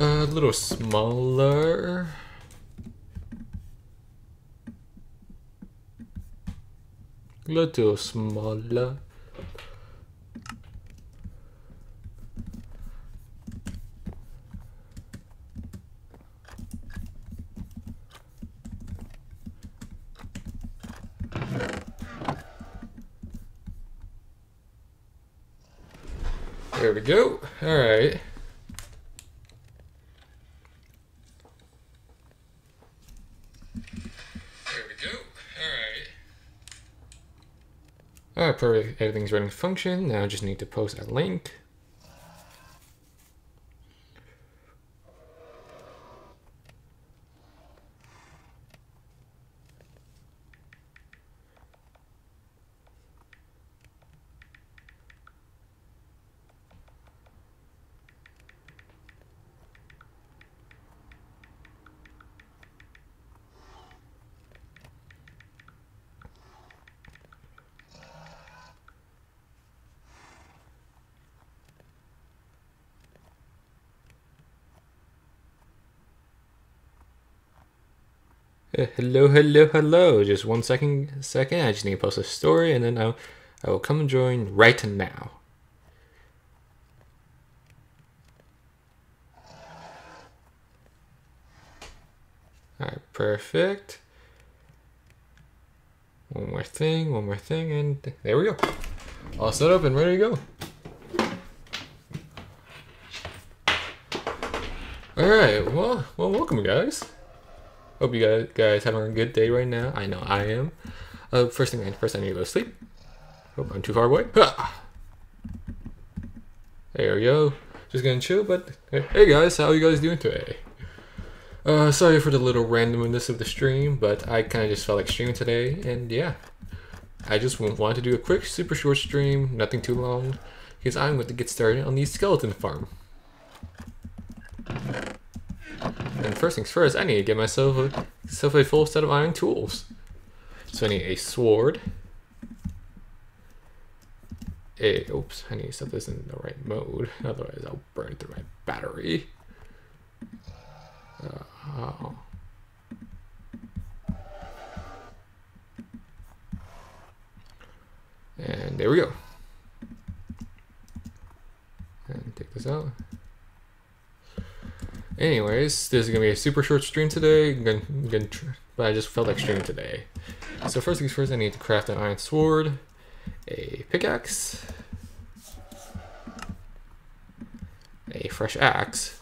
A little smaller. A little smaller. There we go. All right. There we go. All right. All right, perfect. Everything's running function. Now I just need to post a link. Uh, hello, hello, hello. Just one second, second. I just need to post a story, and then I'll, I will come and join right now. All right, perfect. One more thing, one more thing, and there we go. All set up and ready to go. All right, well, well, welcome, guys. Hope you guys, having a good day right now. I know I am. Uh, first thing, first I need to go to sleep. Hope I'm too far away. Ha! There we go. Just gonna chill, but hey, guys, how you guys doing today? Uh, sorry for the little randomness of the stream, but I kind of just felt like streaming today, and yeah. I just wanted to do a quick, super short stream, nothing too long, because I'm going to get started on the skeleton farm. And first things first, I need to get myself a, myself a full set of iron tools. So I need a sword. A, oops, I need to set this in the right mode, otherwise I'll burn through my battery. Uh, oh. And there we go. And take this out. Anyways, this is gonna be a super short stream today. I'm gonna, I'm gonna but I just felt like streaming today. So first things first, I need to craft an iron sword, a pickaxe, a fresh axe,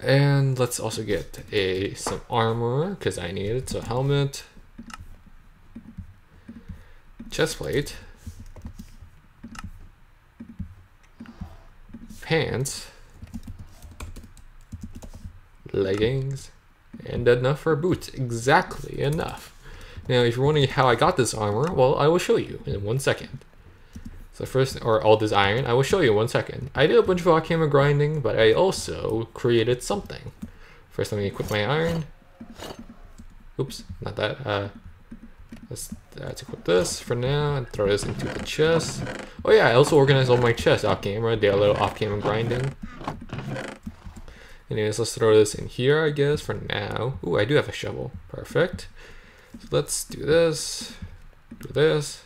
and let's also get a some armor because I need it. So helmet, chest plate. Pants, leggings, and enough for boots. Exactly enough. Now, if you're wondering how I got this armor, well, I will show you in one second. So first, or all this iron, I will show you in one second. I did a bunch of off camera grinding, but I also created something. First, let me equip my iron. Oops, not that. Uh, let's, let's equip this for now and throw this into the chest. Oh yeah, I also organized all my chests off camera, did a little off camera grinding. Anyways, let's throw this in here, I guess, for now. Ooh, I do have a shovel. Perfect. So let's do this, do this.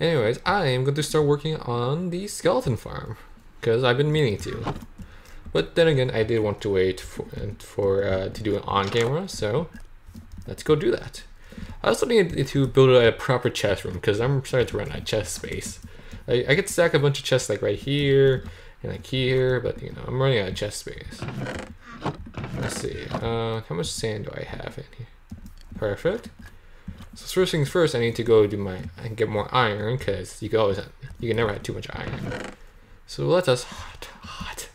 Anyways, I am going to start working on the skeleton farm, because I've been meaning to. But then again, I did want to wait for, for uh, to do it on camera, so let's go do that. I also need to build a proper chest room because I'm starting to run out of chest space. I, I could stack a bunch of chests like right here and like here, but you know, I'm running out of chest space. Let's see, uh, how much sand do I have in here? Perfect. So first things first, I need to go do my and get more iron because you can always you can never have too much iron. So let us hot hot.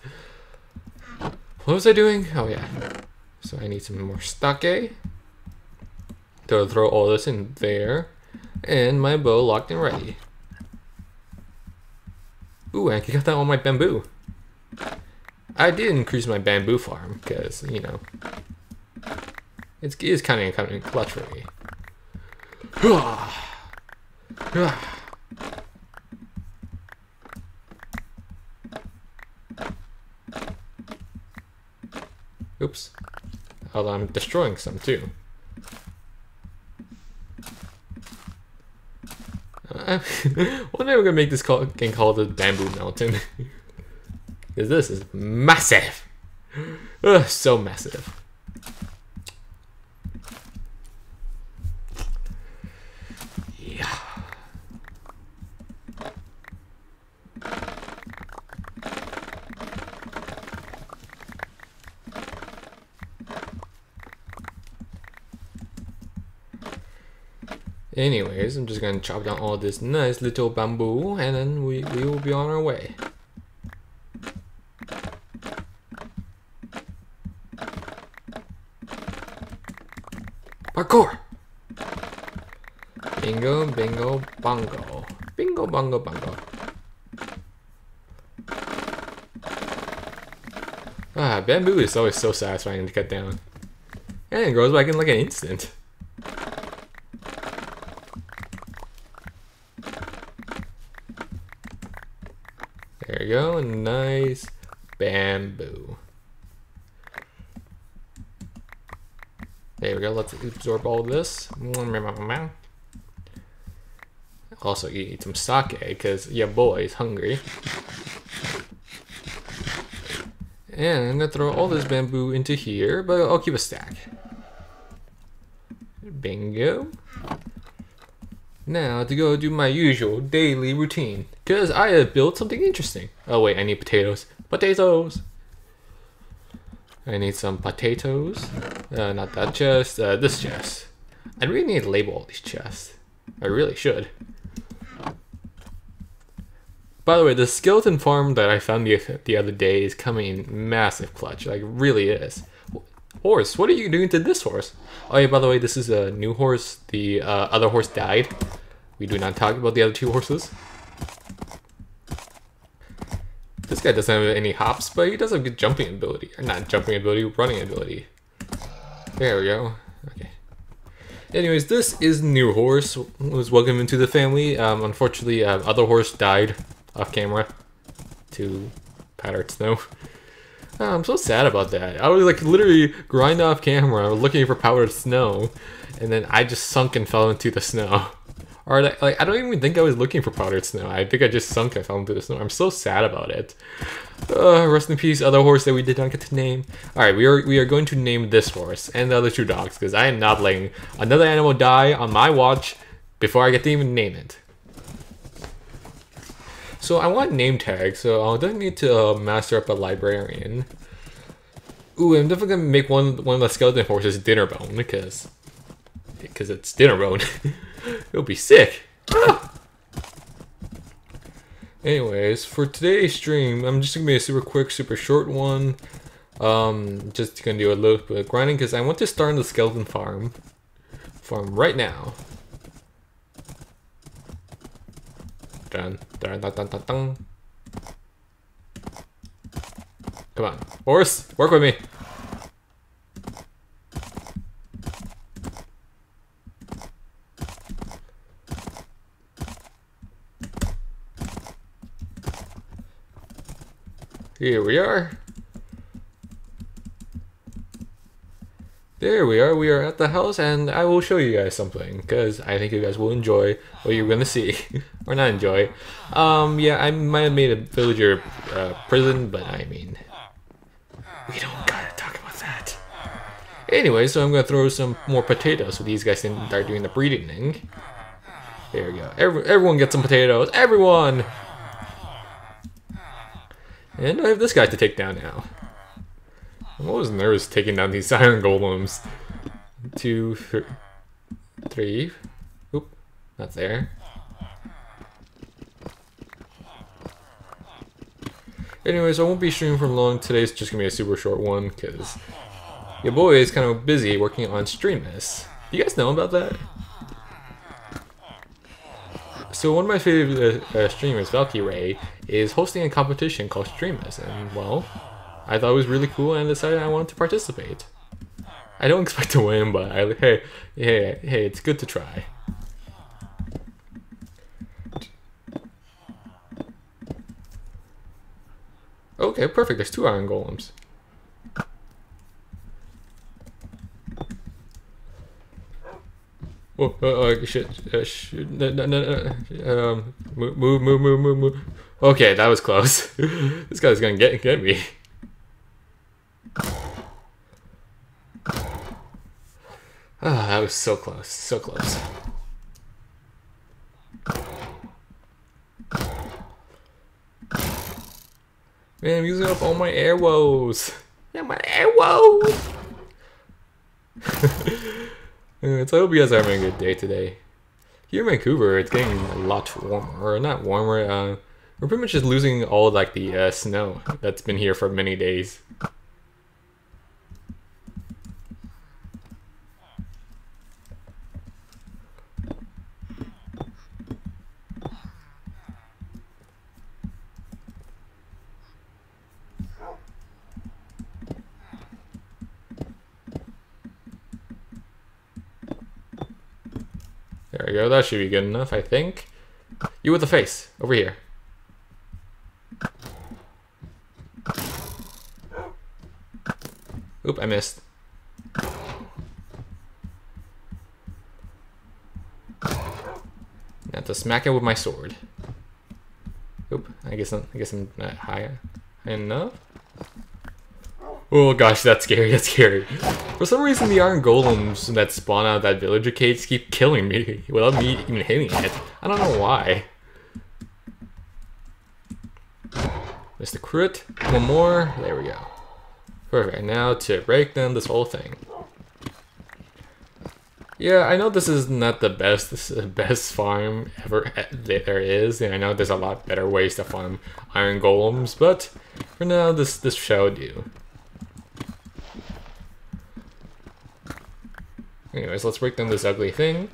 What was I doing? Oh yeah. So I need some more stake Gonna throw all this in there. And my bow locked and ready. Ooh, and I can cut down all my bamboo. I did increase my bamboo farm, because, you know, it's, it is kind of coming in clutch for me. Oops. Although I'm destroying some too. One day we're gonna make this call, game called the Bamboo Mountain. Because this is massive! Ugh, so massive. Anyways, I'm just gonna chop down all this nice little bamboo and then we, we will be on our way. Parkour! Bingo, bingo, bongo. Bingo, bongo, bongo. Ah, bamboo is always so satisfying to cut down. And it grows back in like an instant. Go, nice bamboo. There we go, let's absorb all this. Also eat some sake, because your boy is hungry. And I'm gonna throw all this bamboo into here, but I'll keep a stack. Bingo. Now to go do my usual daily routine, because I have built something interesting. Oh wait, I need potatoes. Potatoes! I need some potatoes. Uh, not that chest, uh, this chest. I really need to label all these chests. I really should. By the way, the skeleton farm that I found the, the other day is coming in massive clutch. Like, really is. Horse, what are you doing to this horse? Oh yeah, by the way, this is a new horse. The uh, other horse died. We do not talk about the other two horses. This guy doesn't have any hops, but he does have good jumping ability. Or not jumping ability, running ability. There we go. Okay. Anyways, this is new horse. Was welcome into the family. Um, unfortunately, uh, other horse died off camera to powdered snow. Oh, I'm so sad about that. I was like literally grind off camera I was looking for powdered snow, and then I just sunk and fell into the snow. Or like, I don't even think I was looking for powdered snow. I think I just sunk and fell into the snow. I'm so sad about it. Uh, rest in peace, other horse that we did not get to name. All right, we are we are going to name this horse and the other two dogs because I am not letting another animal die on my watch before I get to even name it. So I want name tags, so I'll definitely need to uh, master up a librarian. Ooh, I'm definitely gonna make one one of the skeleton horses Dinnerbone because because it's Dinnerbone. It'll be sick. Anyways, for today's stream, I'm just gonna be a super quick, super short one. Um, just gonna do a little bit of grinding because I want to start on the skeleton farm farm right now. Dun, dun, dun, dun, dun, dun. Come on, horse, work with me. Here we are. There we are. We are at the house, and I will show you guys something because I think you guys will enjoy what you're gonna see, or not enjoy. Um, yeah, I might have made a villager uh, prison, but I mean, we don't gotta talk about that. Anyway, so I'm gonna throw some more potatoes so these guys can start doing the breeding thing. There we go. Every, everyone get some potatoes. Everyone. And I have this guy to take down now. I was nervous taking down these iron golems. Two, th three. Oop, not there. Anyways, I won't be streaming for long. Today's just gonna be a super short one because your boy is kind of busy working on Streamless. You guys know about that? So one of my favorite uh, uh, streamers, Valkyrae, is hosting a competition called Streamless, and well, I thought it was really cool and decided I wanted to participate. I don't expect to win, but I, hey, hey, hey, it's good to try. Okay, perfect. There's two iron golems. Oh, uh, uh, shit. Uh, sh no, no, no, no. Um, move, move, move, move, move. Okay, that was close. this guy's gonna get, get me. Ah, oh, that was so close, so close. Man, I'm using up all my arrows. Yeah, my arrows. so I hope you guys are having a good day today. Here in Vancouver, it's getting a lot warmer, or not warmer. Uh, we're pretty much just losing all like the uh, snow that's been here for many days. There we go, that should be good enough, I think. You with the face, over here. Oop, I missed. I have to smack it with my sword. Oop, I guess I'm, I guess I'm not high, high enough. Oh gosh, that's scary, that's scary. For some reason, the iron golems that spawn out of that villager cage keep killing me without me even hitting it. I don't know why. Missed the crit. One more. There we go. Perfect. Now to break down this whole thing. Yeah, I know this is not the best. This is the best farm ever there is, and I know there's a lot better ways to farm iron golems, but for now, this this shall do. Anyways, let's break down this ugly thing.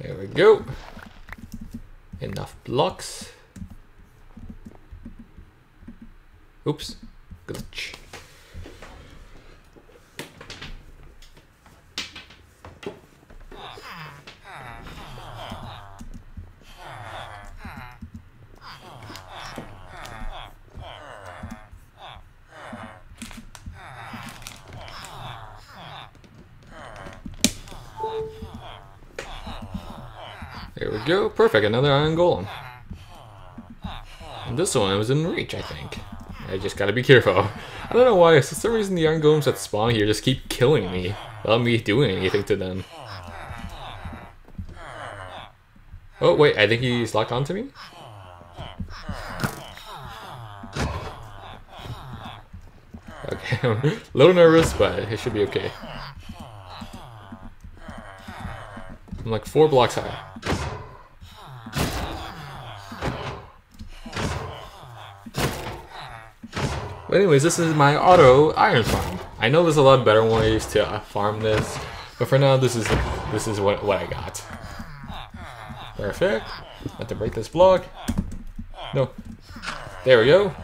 There we go. Enough blocks. Oops. Glitch. Go. Perfect. Another iron golem. And this one was in reach, I think. I just gotta be careful. I don't know why, for some reason the iron golems that spawn here just keep killing me without me doing anything to them. Oh, wait, I think he's locked onto me? Okay, I'm a little nervous, but it should be okay. I'm like four blocks high. But anyways, this is my auto iron farm. I know there's a lot better ways to uh, farm this, but for now, this is this is what what I got. Perfect. Have to break this block. No. There we go.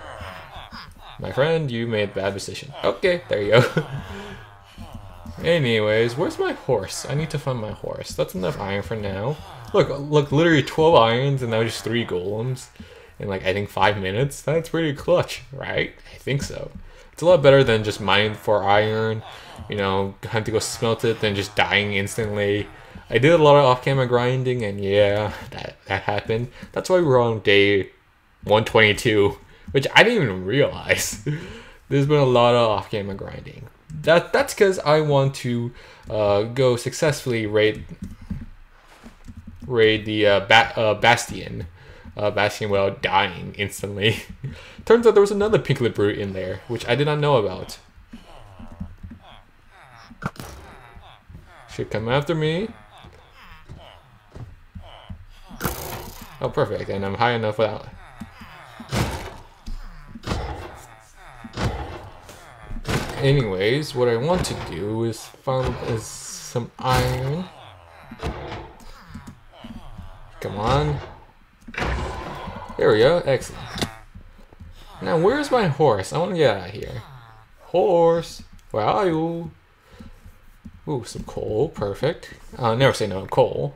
My friend, you made bad decision. Okay, there you go. Anyways, where's my horse? I need to find my horse. That's enough iron for now. Look, look, literally 12 irons and now just 3 golems in like, I think 5 minutes. That's pretty clutch, right? I think so. It's a lot better than just mining for iron, you know, having to go smelt it, then just dying instantly. I did a lot of off-camera grinding, and yeah, that, that happened. That's why we're on day 122, which I didn't even realize. There's been a lot of off-camera grinding. That That's because I want to uh, go successfully raid raid the uh, ba uh, Bastion. Uh, without dying instantly. Turns out there was another Piglin Brute in there, which I did not know about. Should come after me. Oh, perfect. And I'm high enough without... Anyways, what I want to do is find some iron. Come on. There we go. Excellent. Now, where's my horse? I want to get out of here. Horse, where are you? Ooh, some coal. Perfect. I'll never say no to coal.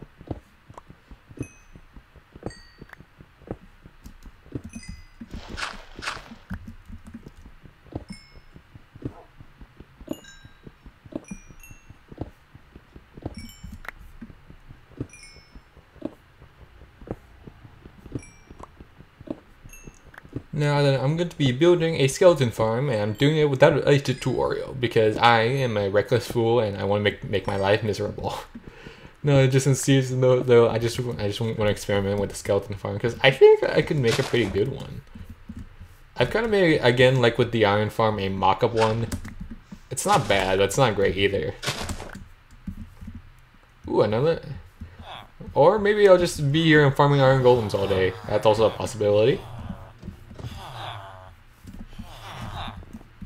Now then, I'm going to be building a skeleton farm, and I'm doing it without a tutorial because I am a reckless fool and I want to make make my life miserable. no, just in season though, though I just I just want to experiment with the skeleton farm because I think I could make a pretty good one. I've kind of made again like with the iron farm a mock-up one. It's not bad, but it's not great either. Ooh, another. Or maybe I'll just be here and farming iron golems all day. That's also a possibility.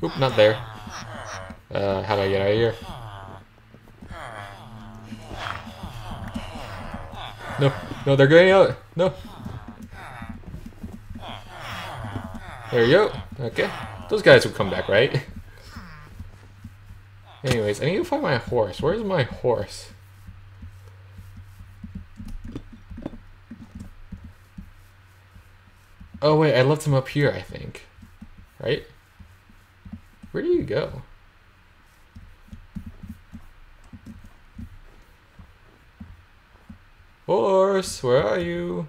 Oop, not there. Uh, how do I get out of here? No, no, they're going out. No. There you go. Okay. Those guys will come back, right? Anyways, I need to find my horse. Where's my horse? Oh wait, I left him up here, I think. Right? Where do you go? Horse, where are you?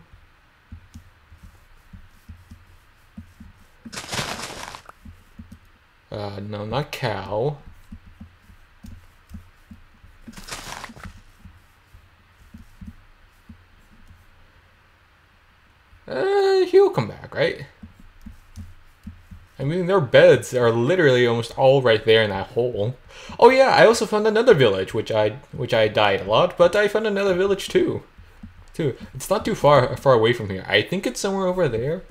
Uh, no, not cow. Uh, he'll come back, right? I mean, their beds are literally almost all right there in that hole. Oh yeah, I also found another village, which I which I died a lot, but I found another village too. Too. It's not too far far away from here. I think it's somewhere over there.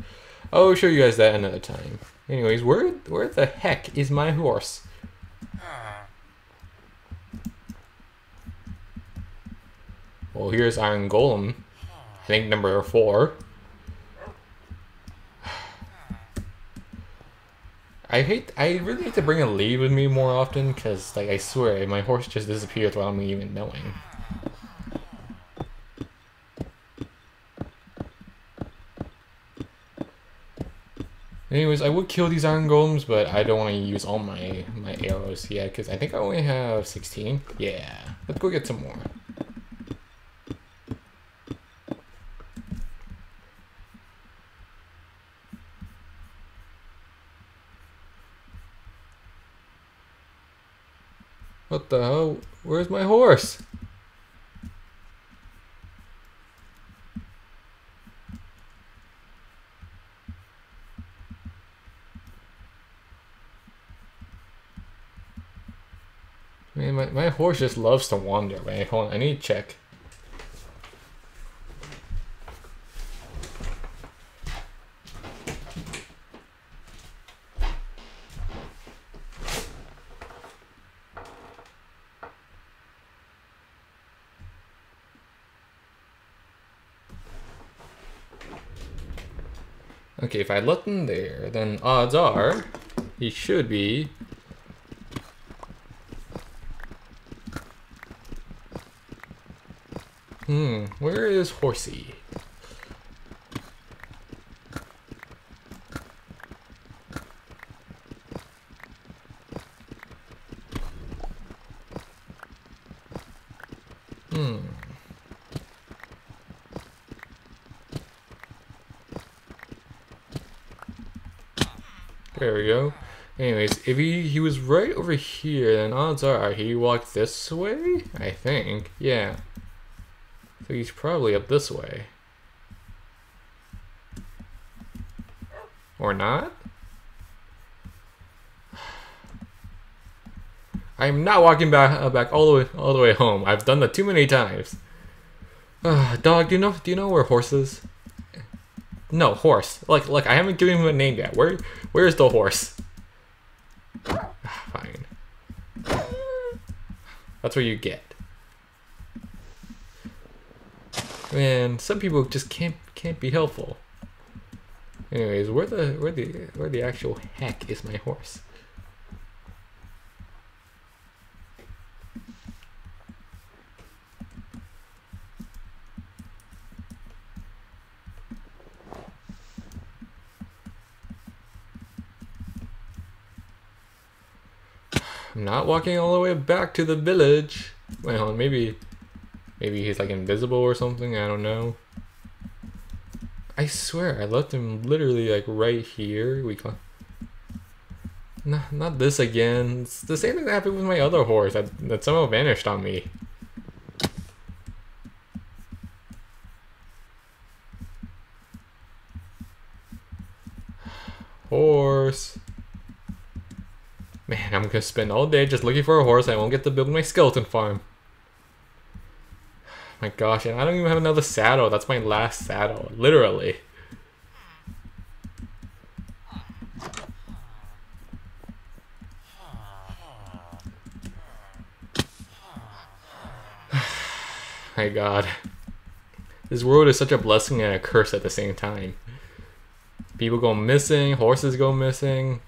I'll show you guys that another time. Anyways, where where the heck is my horse? Well, here's Iron Golem. I think number four. I hate. I really need to bring a lead with me more often, cause like I swear my horse just disappears without me even knowing. Anyways, I would kill these iron golems, but I don't want to use all my my arrows yet, because I think I only have 16. Yeah, let's go get some more. What the hell? Where's my horse? Man, my, my horse just loves to wander. Wait, hold on, I need to check. Okay, if I look in there, then odds are he should be Hmm, where is Horsey? We go. Anyways, if he, he was right over here, then odds are he walked this way? I think. Yeah. So he's probably up this way. Or not? I'm not walking back uh, back all the way all the way home. I've done that too many times. Uh, dog, do you know do you know where horse is? No, horse. Like look, I haven't given him a name yet. Where where's the horse? Ah, fine. That's what you get. Man, some people just can't can't be helpful. Anyways, where the where the where the actual heck is my horse? I'm not walking all the way back to the village. Wait, hold on, maybe Maybe he's like invisible or something, I don't know. I swear, I left him literally like right here. We No, not this again. It's the same thing that happened with my other horse that, that somehow vanished on me. Horse. Man, I'm gonna spend all day just looking for a horse. I won't get to build my skeleton farm. My gosh, and I don't even have another saddle. That's my last saddle, literally. my god. This world is such a blessing and a curse at the same time. People go missing, horses go missing.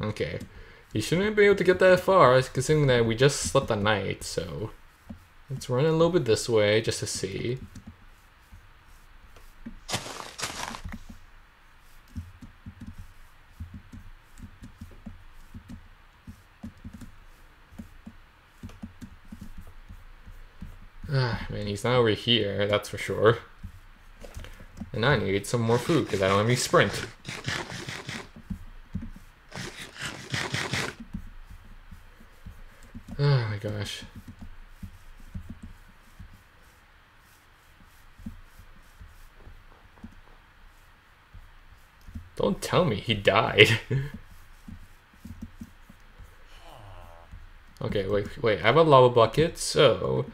Okay. You shouldn't be able to get that far, considering that we just slept the night, so... Let's run a little bit this way, just to see. Ah, man, he's not over here, that's for sure. And I need some more food, because I don't have any sprint. Oh my gosh. Don't tell me he died. okay, wait, wait. I have a lava bucket, so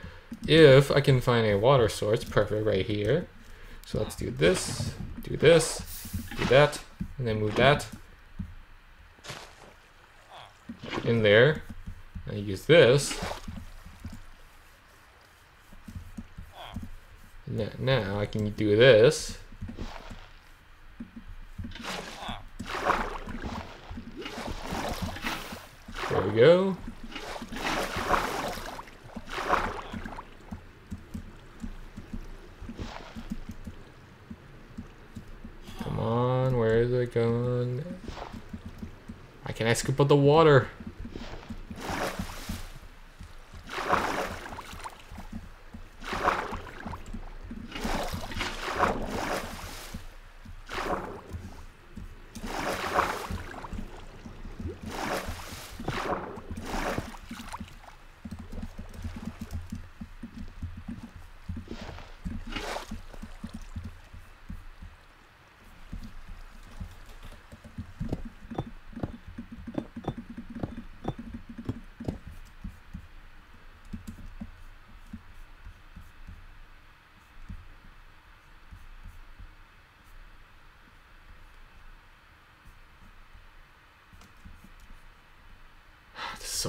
if I can find a water source, perfect right here. So let's do this, do this, do that, and then move that in there. I use this. Now, I can do this. There we go. Come on, where is it going? Why can't I scoop up the water? So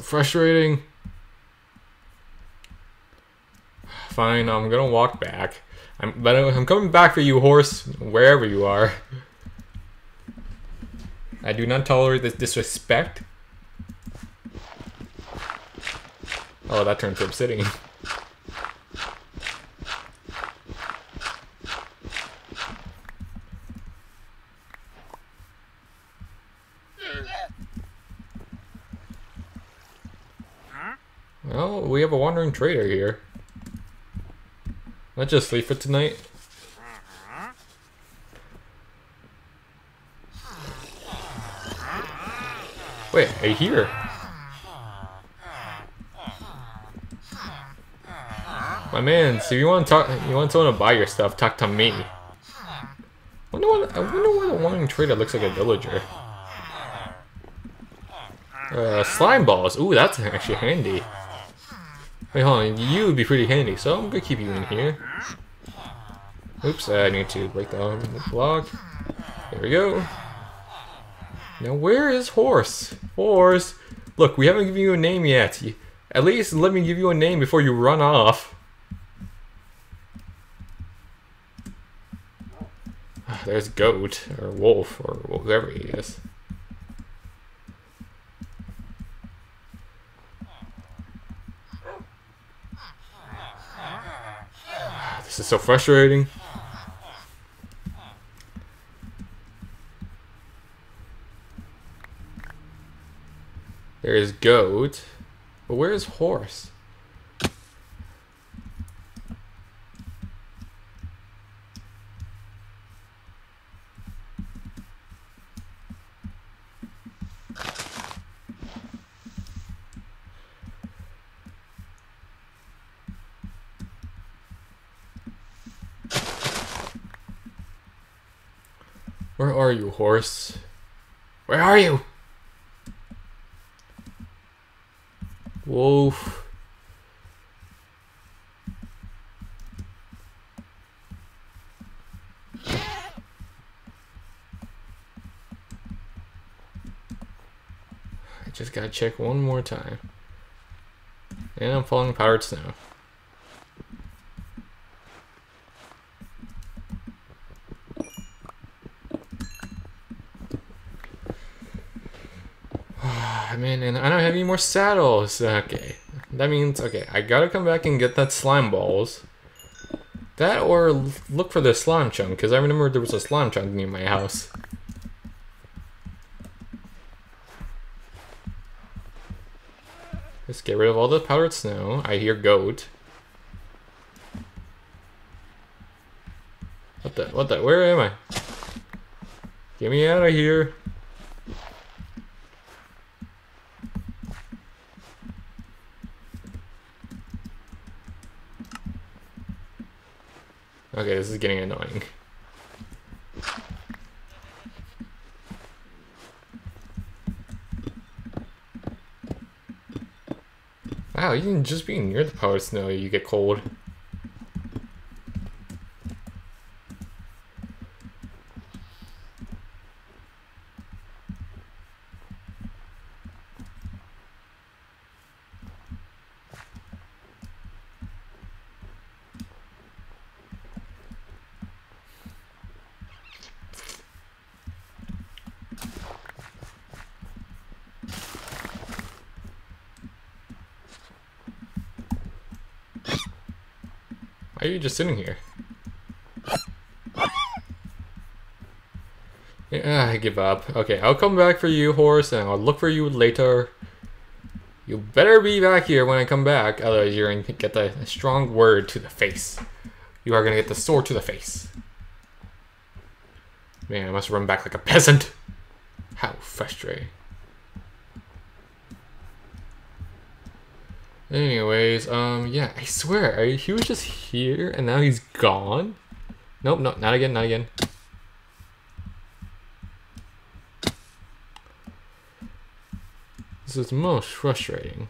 frustrating. Fine, I'm gonna walk back. I'm, but I'm coming back for you, horse, wherever you are. I do not tolerate this disrespect. Oh, that turned to obsidian. Well, we have a wandering trader here. Let's just sleep for tonight. Wait, are you here? My man, so you want to talk? You want someone to buy your stuff? Talk to me. Wonder what. I wonder why the wandering trader looks like a villager. Uh, slime balls. Ooh, that's actually handy. Wait, hold on. You would be pretty handy, so I'm gonna keep you in here. Oops, I need to break the block. There we go. Now, where is Horse? Horse! Look, we haven't given you a name yet. At least let me give you a name before you run off. There's Goat, or Wolf, or whatever he is. Is so frustrating. There is goat. But where is horse? Where are you, horse? Where are you? Wolf. I just gotta check one more time. And I'm falling powdered snow. Man, and I don't have any more saddles. Okay. That means, okay, I gotta come back and get that slime balls. That or look for the slime chunk, because I remember there was a slime chunk near my house. Let's get rid of all the powdered snow. I hear goat. What the, what the, where am I? Get me out of here. Okay, this is getting annoying. Wow, even just being near the powder snow, you get cold. You just sitting here? Yeah, I give up. Okay, I'll come back for you, horse, and I'll look for you later. You better be back here when I come back, otherwise you're gonna get the strong word to the face. You are gonna get the sword to the face. Man, I must run back like a peasant. How frustrating. Anyways, um, yeah, I swear, I, he was just here and now he's gone. Nope, no, not again, not again. This is most frustrating.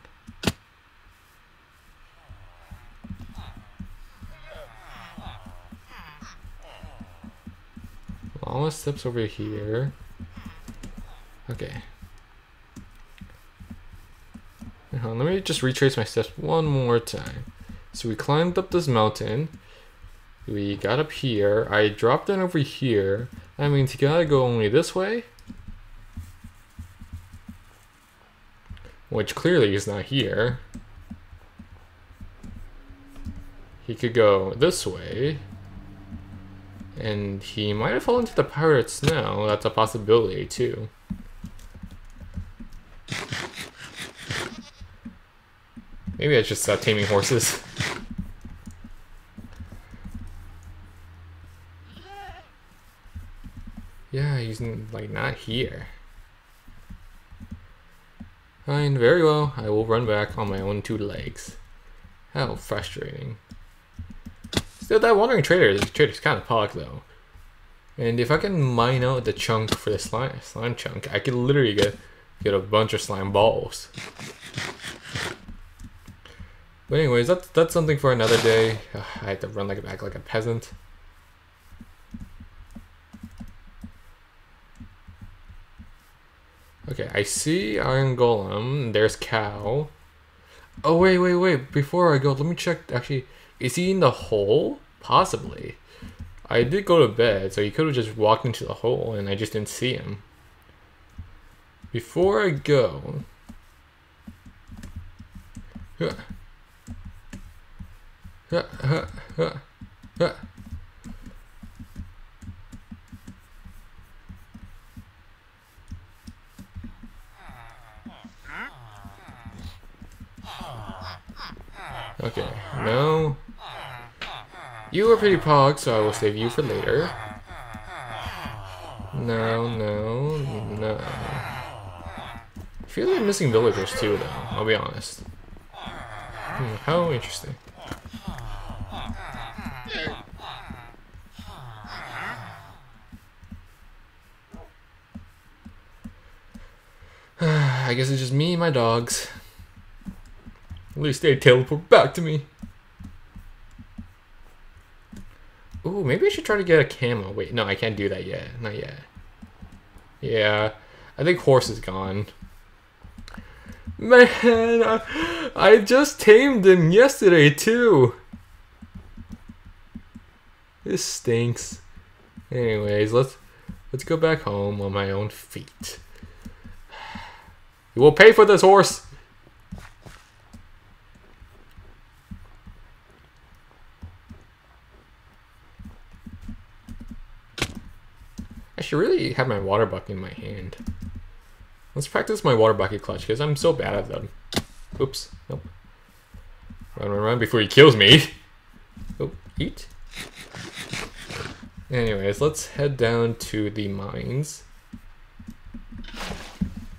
Llama steps over here. Okay. Let me just retrace my steps one more time. So we climbed up this mountain. We got up here. I dropped in over here. That means you gotta go only this way. Which clearly is not here. He could go this way. And he might have fallen into the pirates snow. That's a possibility too. Maybe I should stop uh, taming horses. yeah, he's like not here. Fine, very well. I will run back on my own two legs. How frustrating. Still, that wandering trader, trader's kind of pog though. And if I can mine out the chunk for the slime, slime chunk, I could literally get get a bunch of slime balls. But anyways, that's that's something for another day. Ugh, I had to run like back like a peasant. Okay, I see Iron Golem. There's Cow. Oh wait, wait, wait! Before I go, let me check. Actually, is he in the hole? Possibly. I did go to bed, so he could have just walked into the hole, and I just didn't see him. Before I go. Okay, no. You are pretty pog, so I will save you for later. No, no, no. I feel like I'm missing villagers too, though, I'll be honest. Hmm, how interesting. I guess it's just me and my dogs. At least they teleport back to me. Ooh, maybe I should try to get a camo. Wait, no, I can't do that yet. Not yet. Yeah, I think horse is gone. Man, I, I just tamed him yesterday too. This stinks. Anyways, let's let's go back home on my own feet. You will pay for this horse. I should really have my water bucket in my hand. Let's practice my water bucket clutch because I'm so bad at them. Oops. Nope. Run, run, run before he kills me. Oh, eat. Anyways, let's head down to the mines.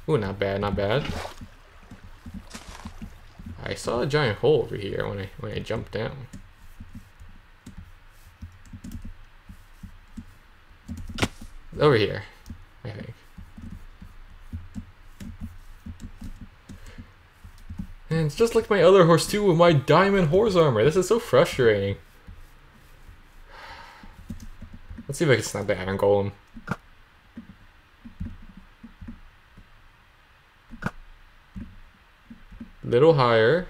Ooh, not bad, not bad. I saw a giant hole over here when I when I jumped down. Over here, I think. And it's just like my other horse too with my diamond horse armor. This is so frustrating. Let's see if I can snap the iron golem. Little higher.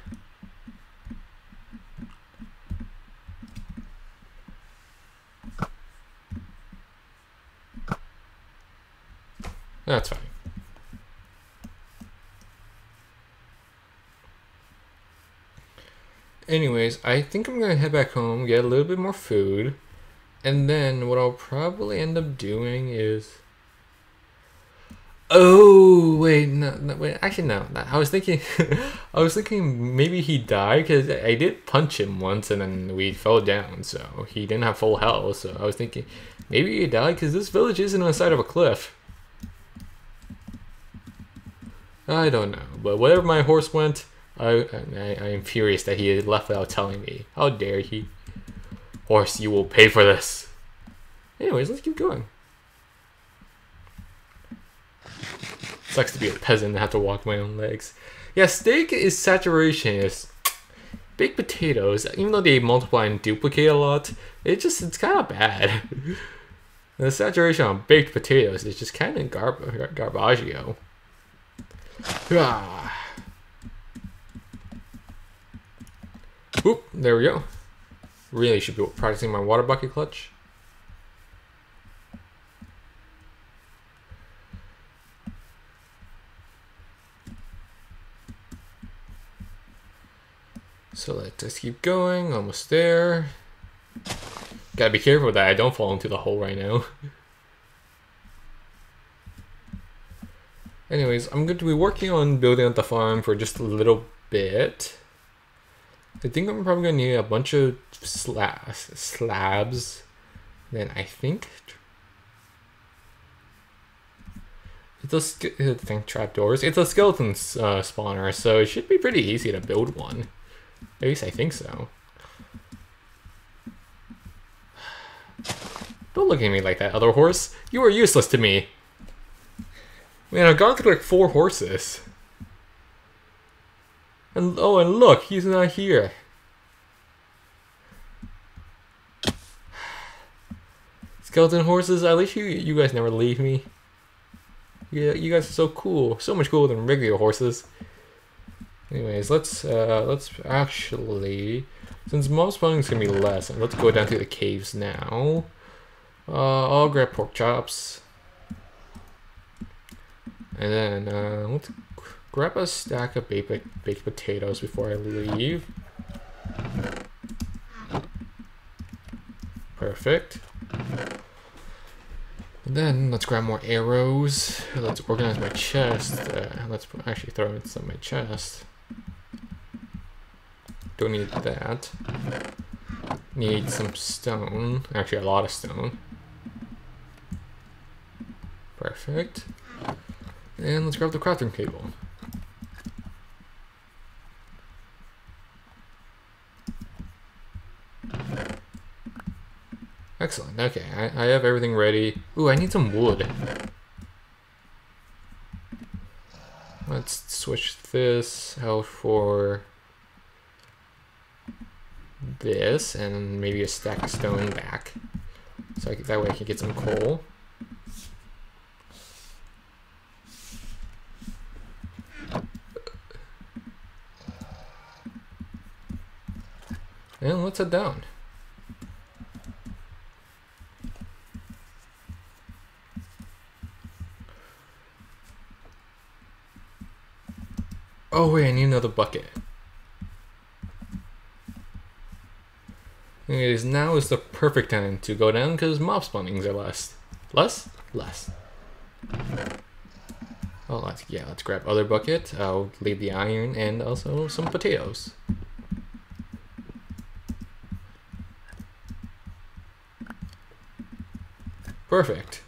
That's fine. Anyways, I think I'm gonna head back home, get a little bit more food, and then what I'll probably end up doing is. Oh wait, no, no wait. Actually, no. I was thinking, I was thinking maybe he died because I did punch him once and then we fell down, so he didn't have full health. So I was thinking maybe he died because this village isn't on the side of a cliff. I don't know, but wherever my horse went, I, I, I am furious that he left without telling me. How dare he? Horse, you will pay for this. Anyways, let's keep going. Sucks to be a peasant and have to walk my own legs. Yeah, steak is saturation is baked potatoes, even though they multiply and duplicate a lot, it just it's kind of bad. the saturation on baked potatoes is just kind of gar garbaggio. Ah. Oop, there we go. Really should be practicing my water bucket clutch. So let's just keep going, almost there. Gotta be careful that I don't fall into the hole right now. Anyways, I'm going to be working on building up the farm for just a little bit. I think I'm probably going to need a bunch of slabs. slabs. Then I think... It's a think trapdoors. It's a skeleton uh, spawner, so it should be pretty easy to build one. At least I think so. Don't look at me like that, other horse. You are useless to me. Man, I've gone through like four horses. And oh, and look, he's not here. Skeleton horses, at least you you guys never leave me. Yeah, you guys are so cool. So much cooler than regular horses. Anyways, let's uh let's actually since most spawning's gonna be less, let's go down to the caves now. Uh I'll grab pork chops. And then uh, let's grab a stack of baked, baked potatoes before I leave. Perfect. And then let's grab more arrows. Let's organize my chest. Uh, let's actually throw in some of my chest. Don't need that. Need some stone. Actually, a lot of stone. Perfect. And let's grab the crafting table. Excellent. Okay, I, I have everything ready. Ooh, I need some wood. Let's switch this out for this and maybe a stack of stone back. So I, that way I can get some coal. And let's head down. Oh wait, I need another bucket. Anyways, now is the perfect time to go down because mob spawnings are less. Less? Less. Oh, let's, yeah, let's grab other bucket. I'll leave the iron and also some potatoes. Perfect.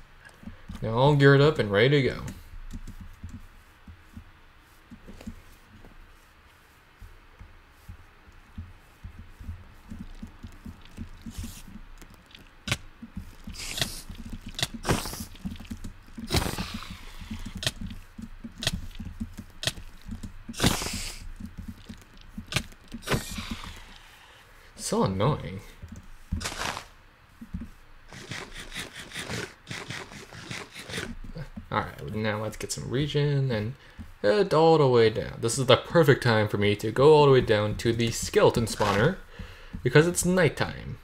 Now all geared up and ready to go. So annoying. Alright, now let's get some region and head all the way down. This is the perfect time for me to go all the way down to the skeleton spawner because it's nighttime.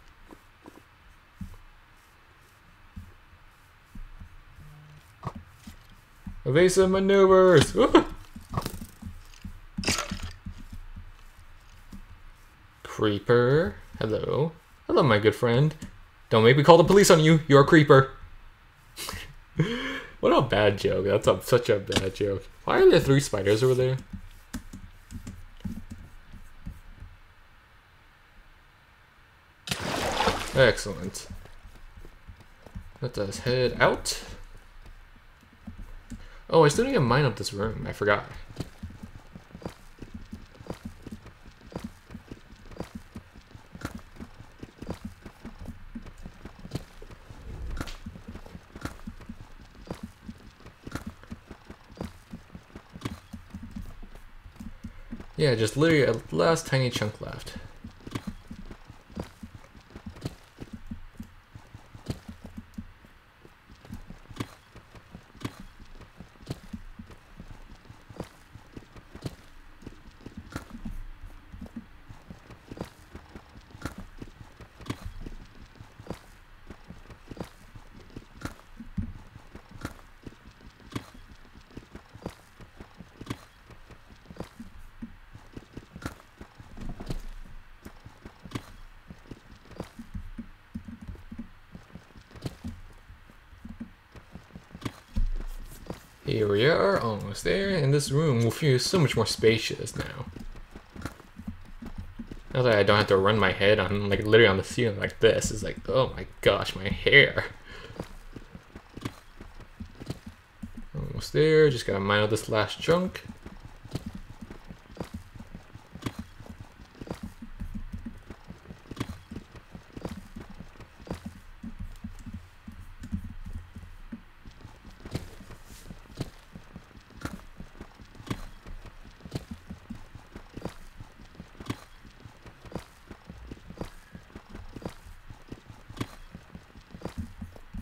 Evasive maneuvers! Creeper. Hello. Hello, my good friend. Don't make me call the police on you. You're a creeper. what a bad joke. That's a, such a bad joke. Why are there three spiders over there? Excellent. Let us head out. Oh, I still need to mine up this room. I forgot. Yeah, just literally a last tiny chunk left. Here we are, almost there, and this room will feel so much more spacious now. Now that I don't have to run my head on, like, literally on the ceiling like this, it's like, oh my gosh, my hair. Almost there, just gotta mine out this last chunk.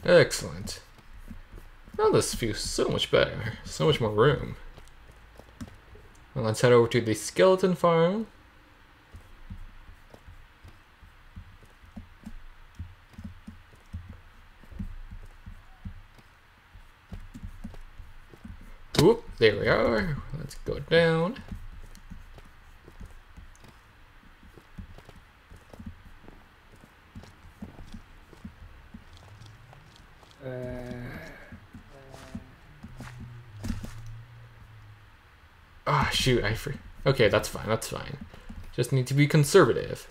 Excellent. Now this feels so much better. So much more room. Well, let's head over to the skeleton farm. Whoop, there we are. Let's go down. Ah, oh, shoot, I free. Okay, that's fine, that's fine. Just need to be conservative.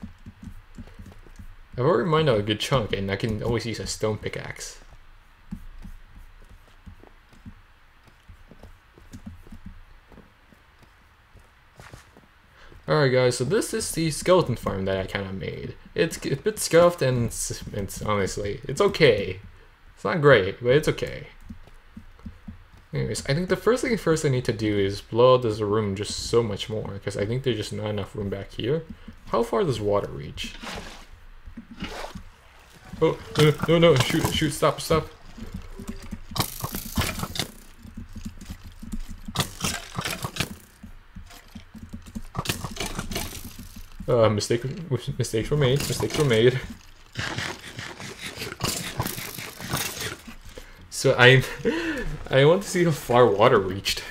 I've already mined out a good chunk, and I can always use a stone pickaxe. Alright guys, so this is the skeleton farm that I kind of made. It's a bit scuffed and it's, it's honestly, it's okay. It's not great, but it's okay. Anyways, I think the first thing first I need to do is blow this room just so much more, because I think there's just not enough room back here. How far does water reach? Oh, no, no, no, shoot, shoot, stop, stop. Uh, mistake, mistakes were made, mistakes were made. So I, I want to see how far water reached.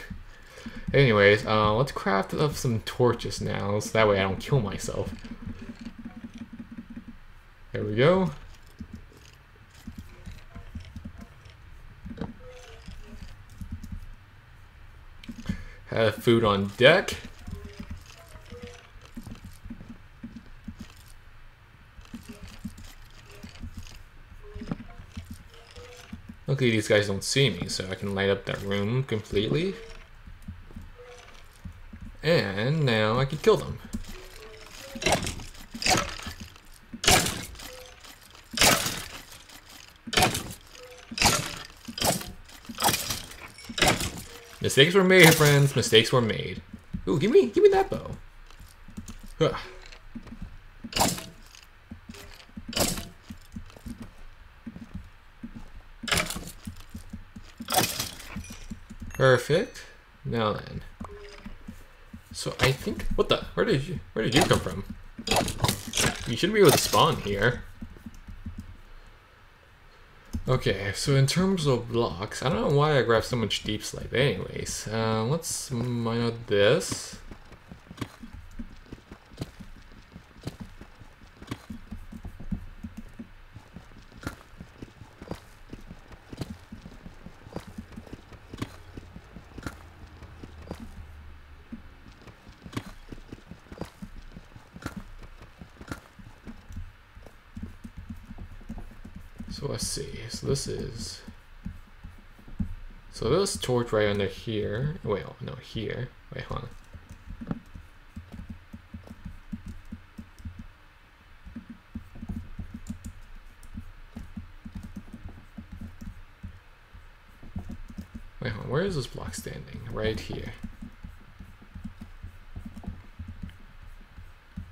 Anyways, uh, let's craft up some torches now, so that way I don't kill myself. There we go. Have food on deck. Luckily these guys don't see me, so I can light up that room completely. And now I can kill them. Mistakes were made, friends. Mistakes were made. Ooh, give me, give me that bow. Huh. Perfect. Now then. So I think, what the, where did you, where did you come from? You should be able to spawn here. Okay, so in terms of blocks, I don't know why I grabbed so much deepslate. Anyways, uh, let's mine out this. So let's see. So this is. So this torch right under here. Wait, oh, no, here. Wait, hold on. Wait, hold on. Where is this block standing? Right here.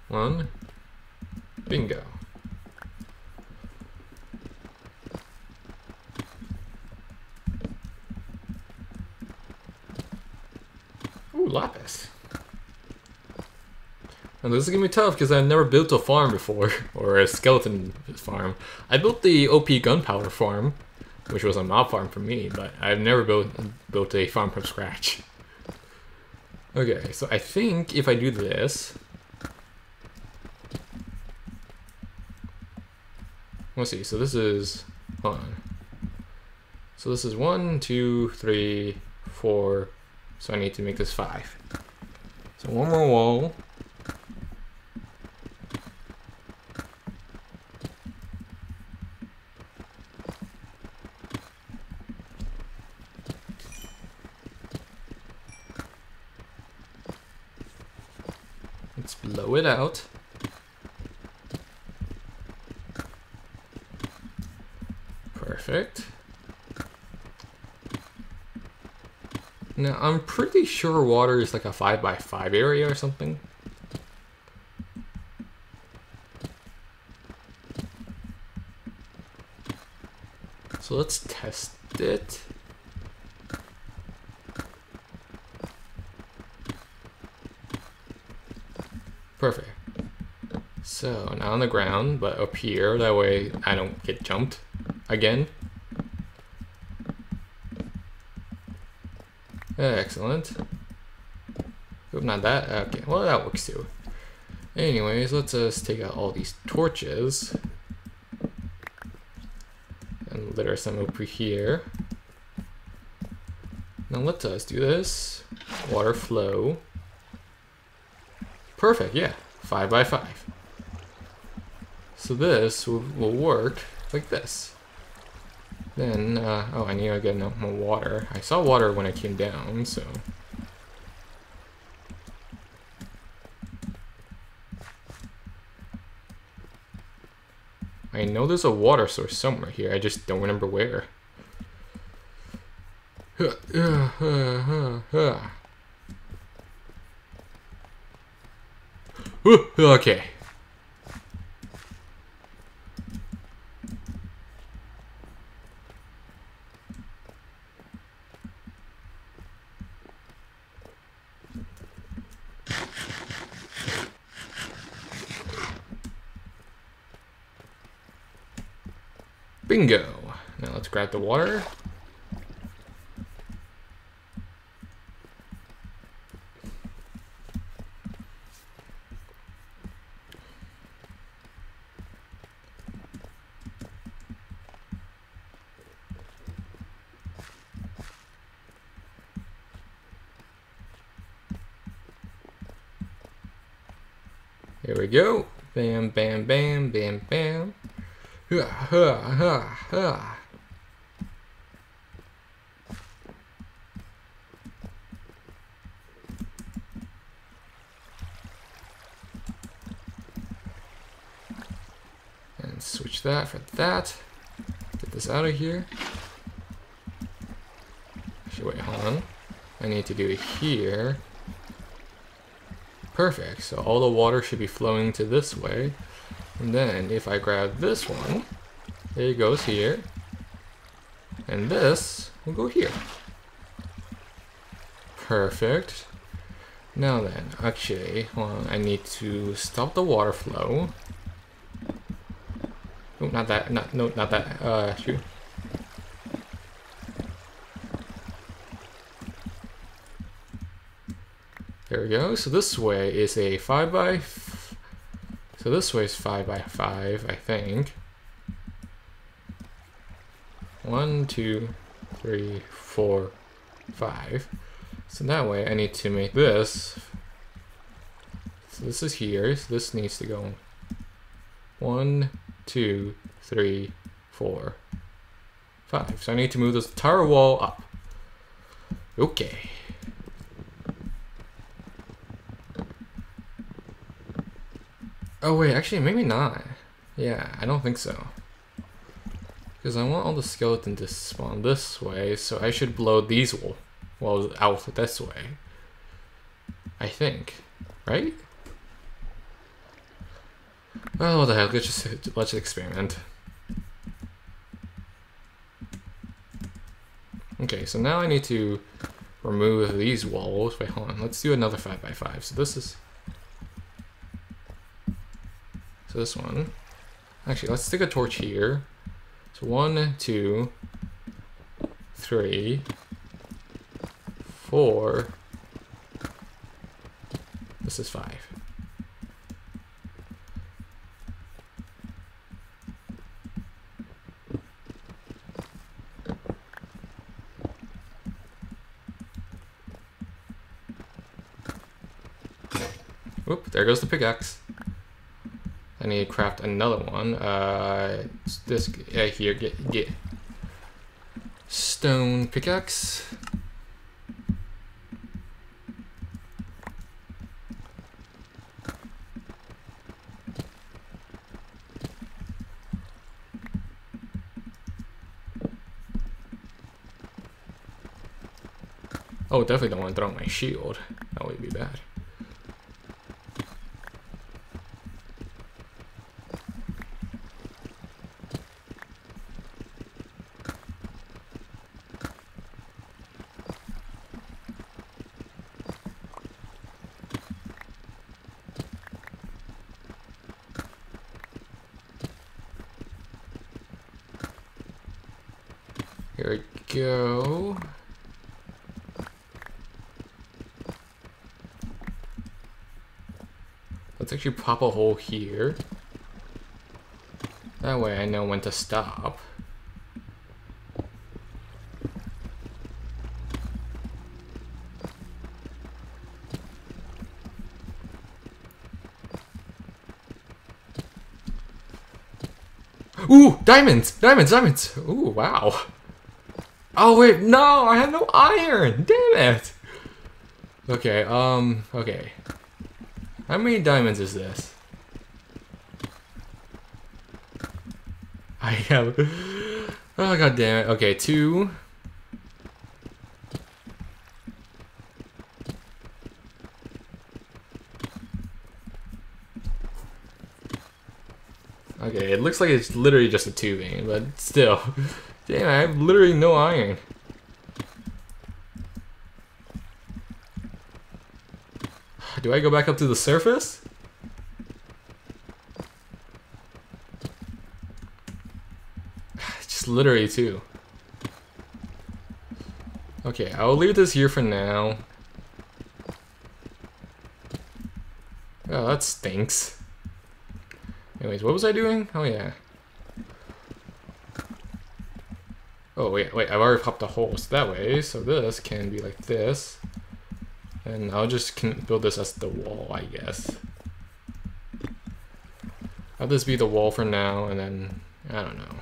One. Bingo. Ooh, lapis. And this is gonna be tough because I've never built a farm before, or a skeleton farm. I built the OP gunpowder farm, which was a mob farm for me, but I've never built built a farm from scratch. Okay, so I think if I do this, let's see. So this is hold on. So this is one, two, three, four, so I need to make this five. So one more wall. Let's blow it out. Perfect. Now, I'm pretty sure water is like a 5 by 5 area or something. So let's test it. Perfect. So, not on the ground, but up here, that way I don't get jumped again. Excellent. Not that. Okay, well that works too. Anyways, let's uh, just take out all these torches and litter some over here. Now let us do this. Water flow. Perfect, yeah. Five by five. So this will, will work like this. Then, uh, oh, I need to get enough more water. I saw water when I came down, so... I know there's a water source somewhere here, I just don't remember where. Okay. Bingo. Now let's grab the water. Here we go. Bam, bam, bam, bam, bam. Ha, ha, ha, ha. That for that. Get this out of here. Actually, wait, hold on. I need to do it here. Perfect, so all the water should be flowing to this way. And then if I grab this one, it goes here. And this will go here. Perfect. Now then, actually, well, I need to stop the water flow. Not that, not, no, not that, uh, shoot. There we go. So this way is a 5 by so this way is 5 by 5, I think. One, two, three, four, five. So that way I need to make this. So this is here, so this needs to go one, two, three, four, five. So I need to move this entire wall up. Okay. Oh wait, actually maybe not. Yeah, I don't think so. Because I want all the skeleton to spawn this way, so I should blow these walls out this way. I think. Right? Well, what the heck, let's just, let's just experiment. Okay, so now I need to remove these walls. Wait, hold on. Let's do another 5 by 5 So this is... So this one. Actually, let's stick a torch here. So one, two, three, four. This is 5. There goes the pickaxe. I need to craft another one. Uh, this uh, here, get get stone pickaxe. Oh, definitely don't want to throw my shield. That would be bad. Here we go. Let's actually pop a hole here. That way I know when to stop. Ooh, diamonds, diamonds, diamonds. Ooh, wow. Oh wait, no, I have no iron. Damn it. Okay, um, okay. How many diamonds is this? I have... Oh, god damn it. Okay, two. Okay, it looks like it's literally just a tubing, but still. damn, I have literally no iron. Do I go back up to the surface? Just literally too. Okay, I'll leave this here for now. Oh, that stinks. Anyways, what was I doing? Oh, yeah. Oh, wait, wait, I've already popped a hole so that way, so this can be like this. And I'll just build this as the wall, I guess. I'll just be the wall for now, and then, I don't know.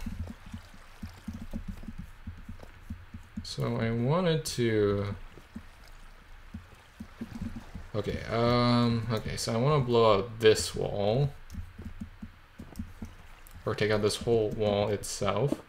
So I wanted to... Okay, um, okay, so I want to blow out this wall. Or take out this whole wall itself.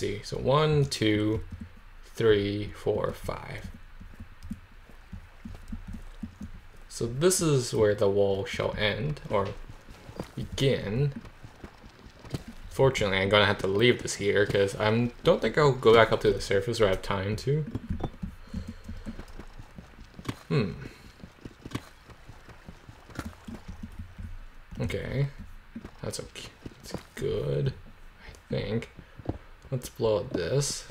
See. So one, two, three, four, five. So this is where the wall shall end, or begin. Fortunately, I'm gonna have to leave this here, because I don't think I'll go back up to the surface or have time to. Hmm. Okay. That's okay. That's good, I think. Let's blow up this.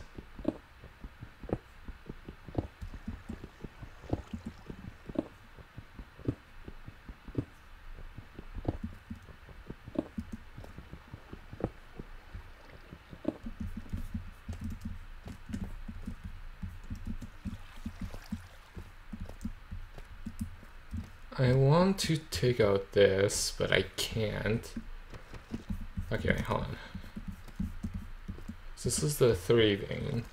I want to take out this, but I can't. Okay, hold on. This is the three vein.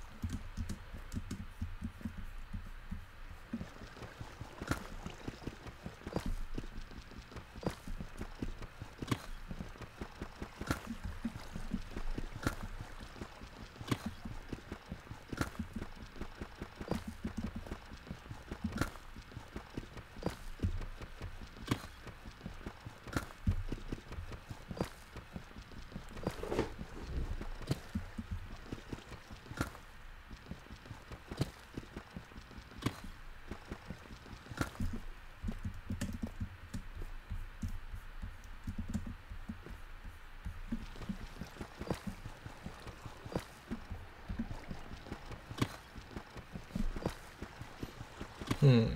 Hmm.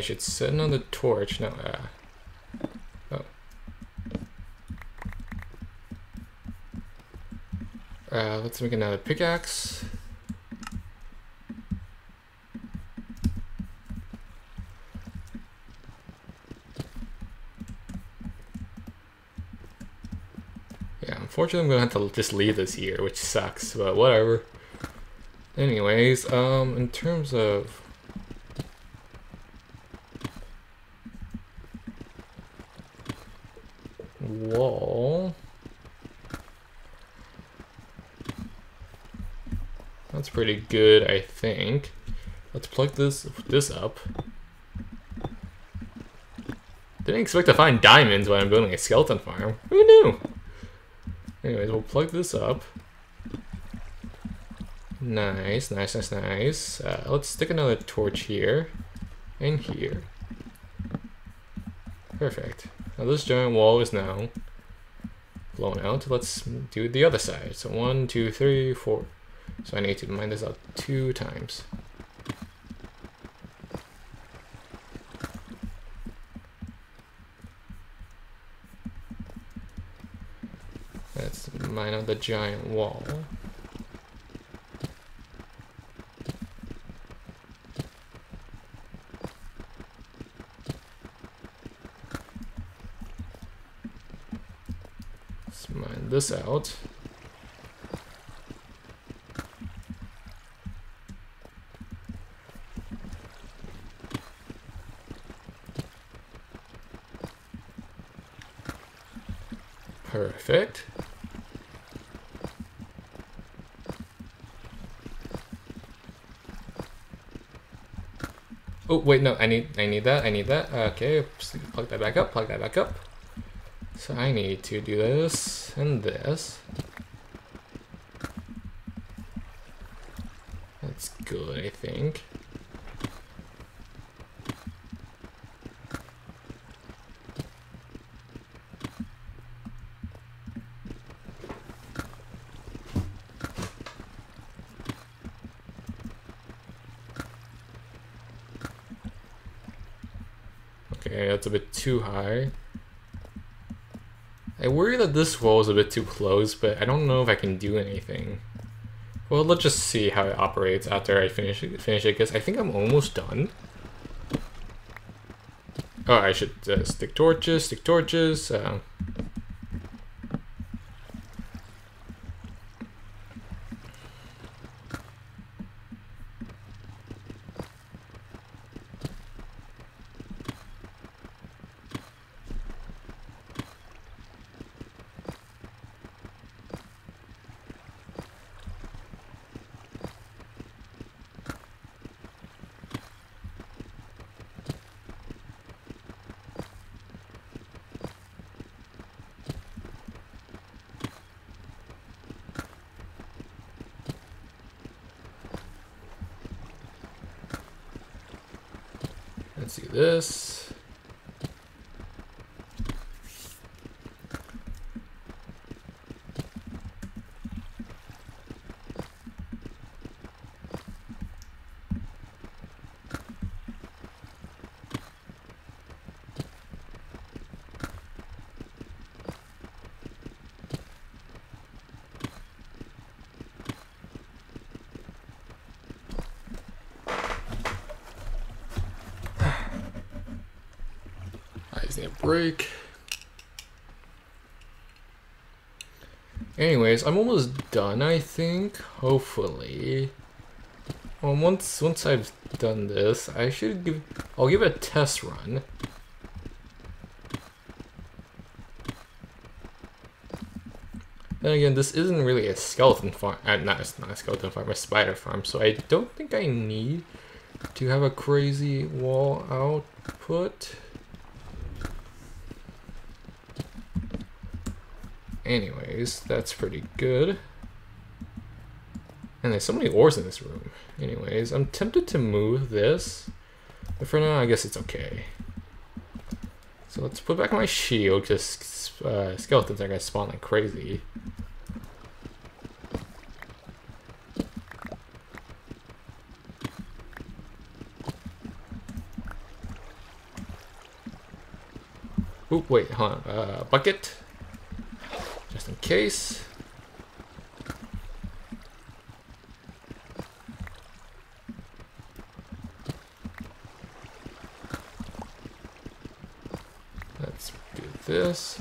I should set another torch. No, uh, oh. Uh, let's make another pickaxe. Yeah, unfortunately, I'm gonna have to just leave this here, which sucks, but whatever. Anyways, um, in terms of... Wall... That's pretty good, I think. Let's plug this this up. Didn't expect to find diamonds when I'm building a skeleton farm. Who knew? Anyways, we'll plug this up. Nice, nice, nice, nice. Uh, let's stick another torch here and here. Perfect. Now this giant wall is now blown out. Let's do the other side. So one, two, three, four. So I need to mine this out two times. Let's mine out the giant wall. Let's mine this out. Oh wait, no, I need I need that, I need that. Okay, plug that back up, plug that back up. So I need to do this and this. That's good, I think. Okay, that's a bit too high. I worry that this wall is a bit too close, but I don't know if I can do anything. Well, let's just see how it operates after I finish it, finish it, because I think I'm almost done. Oh, I should uh, stick torches, stick torches. Uh, Let's do this. I just need a break. Anyways, I'm almost done, I think. Hopefully. Well, once once I've done this, I should give. I'll give it a test run. Then again, this isn't really a skeleton farm. Uh, not, it's not a skeleton farm, a spider farm. So I don't think I need to have a crazy wall output. Anyways, that's pretty good. And there's so many ores in this room. Anyways, I'm tempted to move this. But for now, I guess it's okay. So let's put back my shield, because uh, skeletons are going to spawn like crazy. Oop, wait, hold on. Uh, bucket case. Let's do this.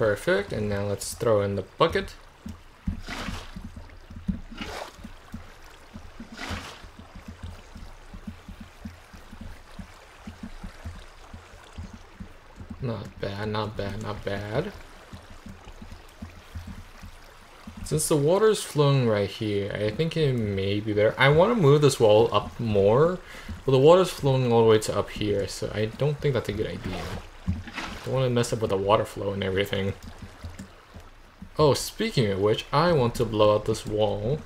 Perfect, and now let's throw in the bucket. Not bad, not bad, not bad. Since the water is flowing right here, I think it may be better. I want to move this wall up more, but the water is flowing all the way to up here, so I don't think that's a good idea. Don't want to mess up with the water flow and everything. Oh, speaking of which, I want to blow out this wall.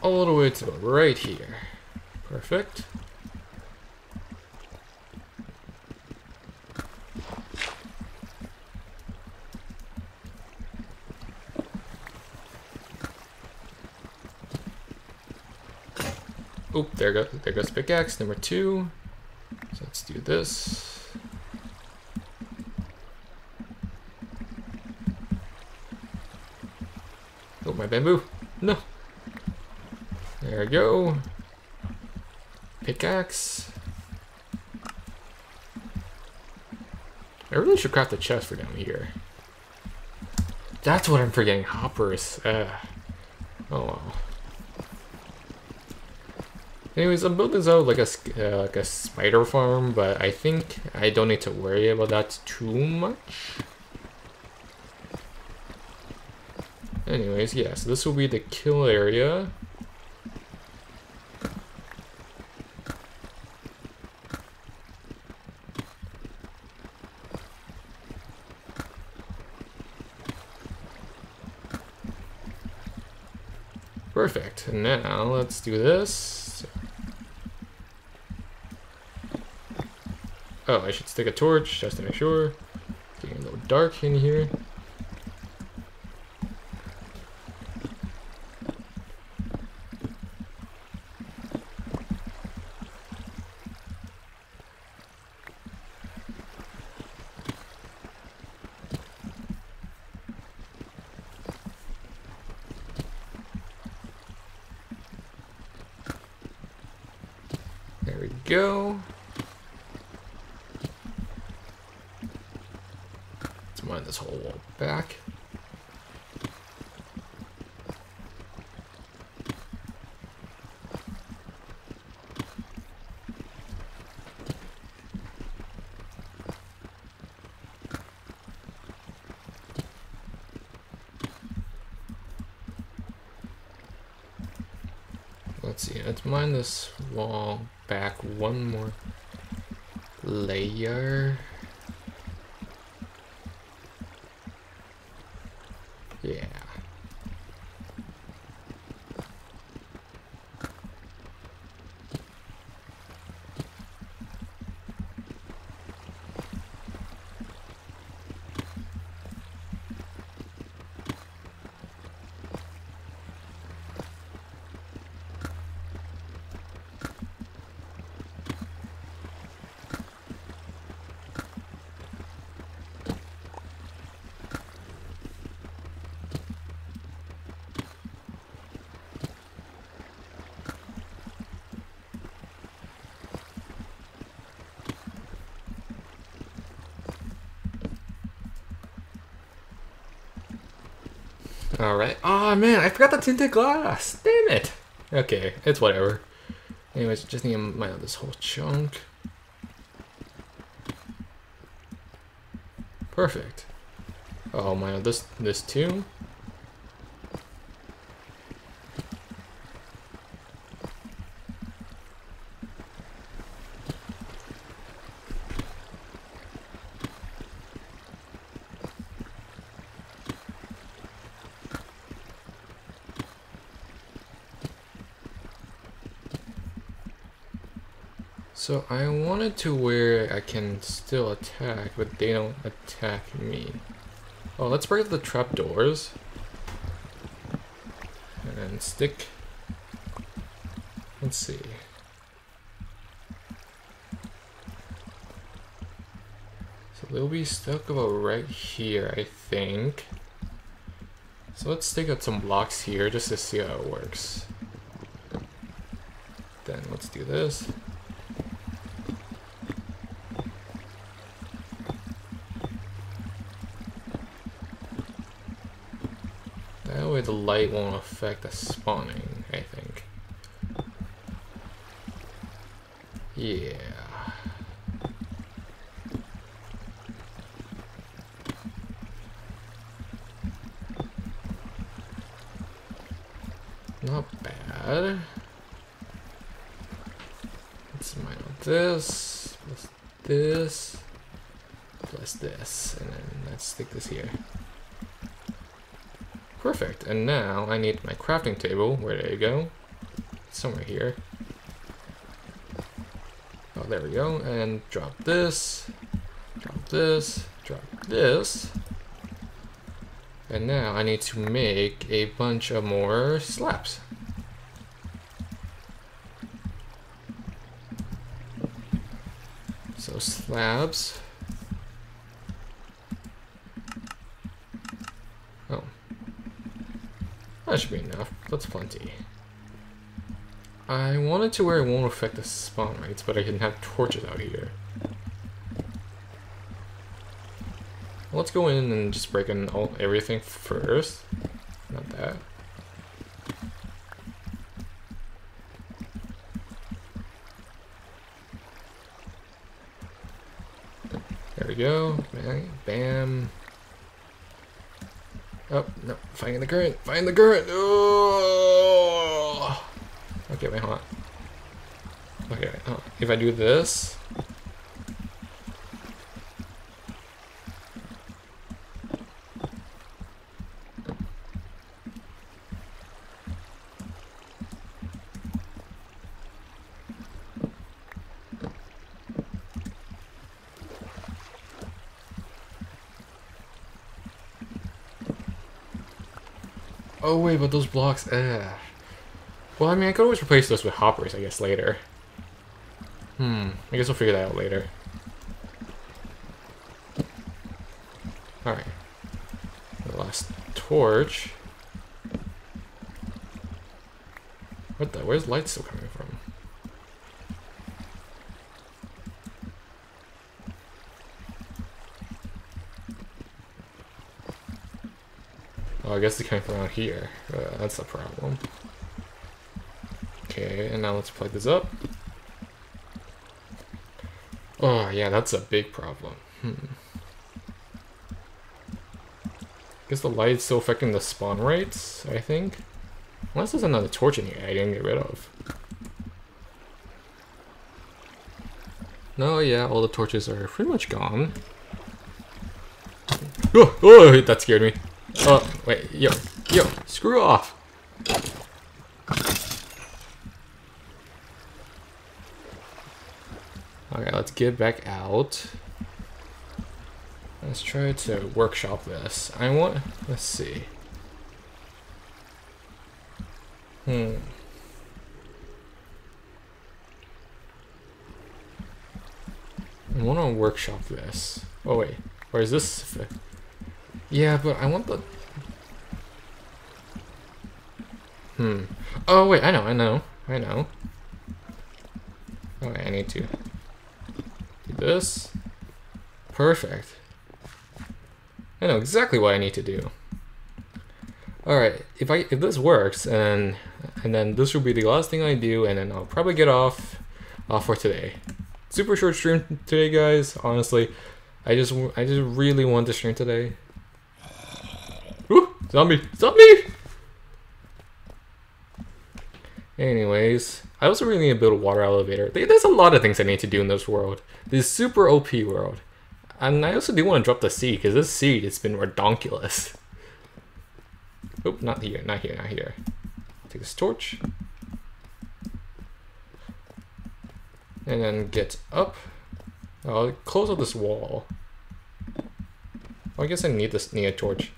All the way to right here. Oop, there goes there goes pickaxe number two. So let's do this. Oh, my bamboo. No. There we go. Pickaxe. I really should craft a chest for down here. That's what I'm forgetting. Hoppers. Uh, oh well. Anyways, I'm building out like a uh, like a spider farm, but I think I don't need to worry about that too much. Anyways, yes, yeah, so this will be the kill area. Perfect. Now let's do this. Oh, I should stick a torch just to make sure. It's getting a little dark in here. go. Let's mine this whole wall back. Let's see, let's mine this wall back one more layer. Yeah. Oh man, I forgot the tinted glass. Damn it. Okay, it's whatever. Anyways, just need to mine out this whole chunk. Perfect. Oh, mine this this too. So I wanted to where I can still attack, but they don't attack me. Oh, let's break the trap doors. And stick. Let's see. So they'll be stuck about right here, I think. So let's stick out some blocks here just to see how it works. Then let's do this. Way the light won't affect the spawning, I think. Yeah. Not bad. Let's mine this, plus this, plus this, and then let's stick this here. And now I need my crafting table, where did it go? somewhere here. Oh, there we go. And drop this, drop this, drop this. And now I need to make a bunch of more slabs. So slabs. Oh. That should be enough. That's plenty. I wanted to where it won't affect the spawn rates, but I can have torches out here. Let's go in and just break in all everything first. Not that. There we go. Bam. Oh, no. Find the current. Find the current. Oh! Okay, wait, hold on. Okay, wait, hold on. If I do this... Oh wait, but those blocks, eh. Well, I mean, I could always replace those with hoppers, I guess, later. Hmm, I guess we'll figure that out later. Alright. The last torch. What the? Where's light still coming I guess they're coming from out here. Uh, that's a problem. Okay, and now let's plug this up. Oh, yeah, that's a big problem. Hmm. Guess the light's still affecting the spawn rates, I think. Unless there's another torch in here I didn't get rid of. No, yeah, all the torches are pretty much gone. Oh, oh that scared me. Oh, wait, yo, yo, screw off. Okay, let's get back out. Let's try to workshop this. I want, let's see. Hmm. I want to workshop this. Oh wait, where is this? Yeah, but I want the... Hmm. Oh wait, I know, I know, I know. Okay, I need to do this. Perfect. I know exactly what I need to do. Alright, if I if this works and and then this will be the last thing I do and then I'll probably get off off for today. Super short stream today guys, honestly. I just I just really want to stream today. Zombie! Zombie! Anyways, I also really need to build a water elevator. There's a lot of things I need to do in this world. This super OP world. And I also do want to drop the seed, because this seed has been redonkulous. Oop, not here, not here, not here. Take this torch. And then get up. I'll close up this wall. Oh, I guess I need this a torch.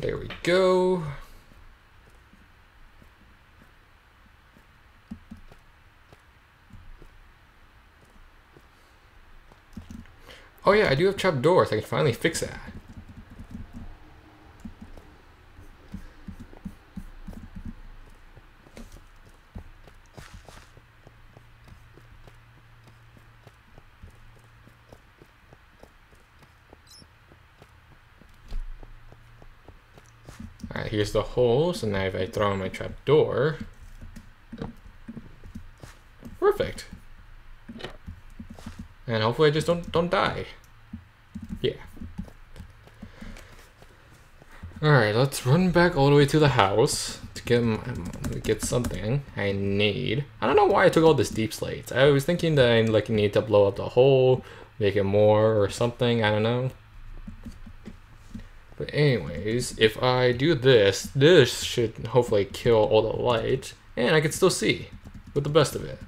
There we go. Oh yeah, I do have trap doors. I can finally fix that. Here's the hole. So now if I throw in my trap door, perfect. And hopefully I just don't don't die. Yeah. Alright, let's run back all the way to the house to get to get something I need. I don't know why I took all this deepslate. I was thinking that I like need to blow up the hole, make it more or something, I don't know. But anyways, if I do this, this should hopefully kill all the light, and I can still see with the best of it.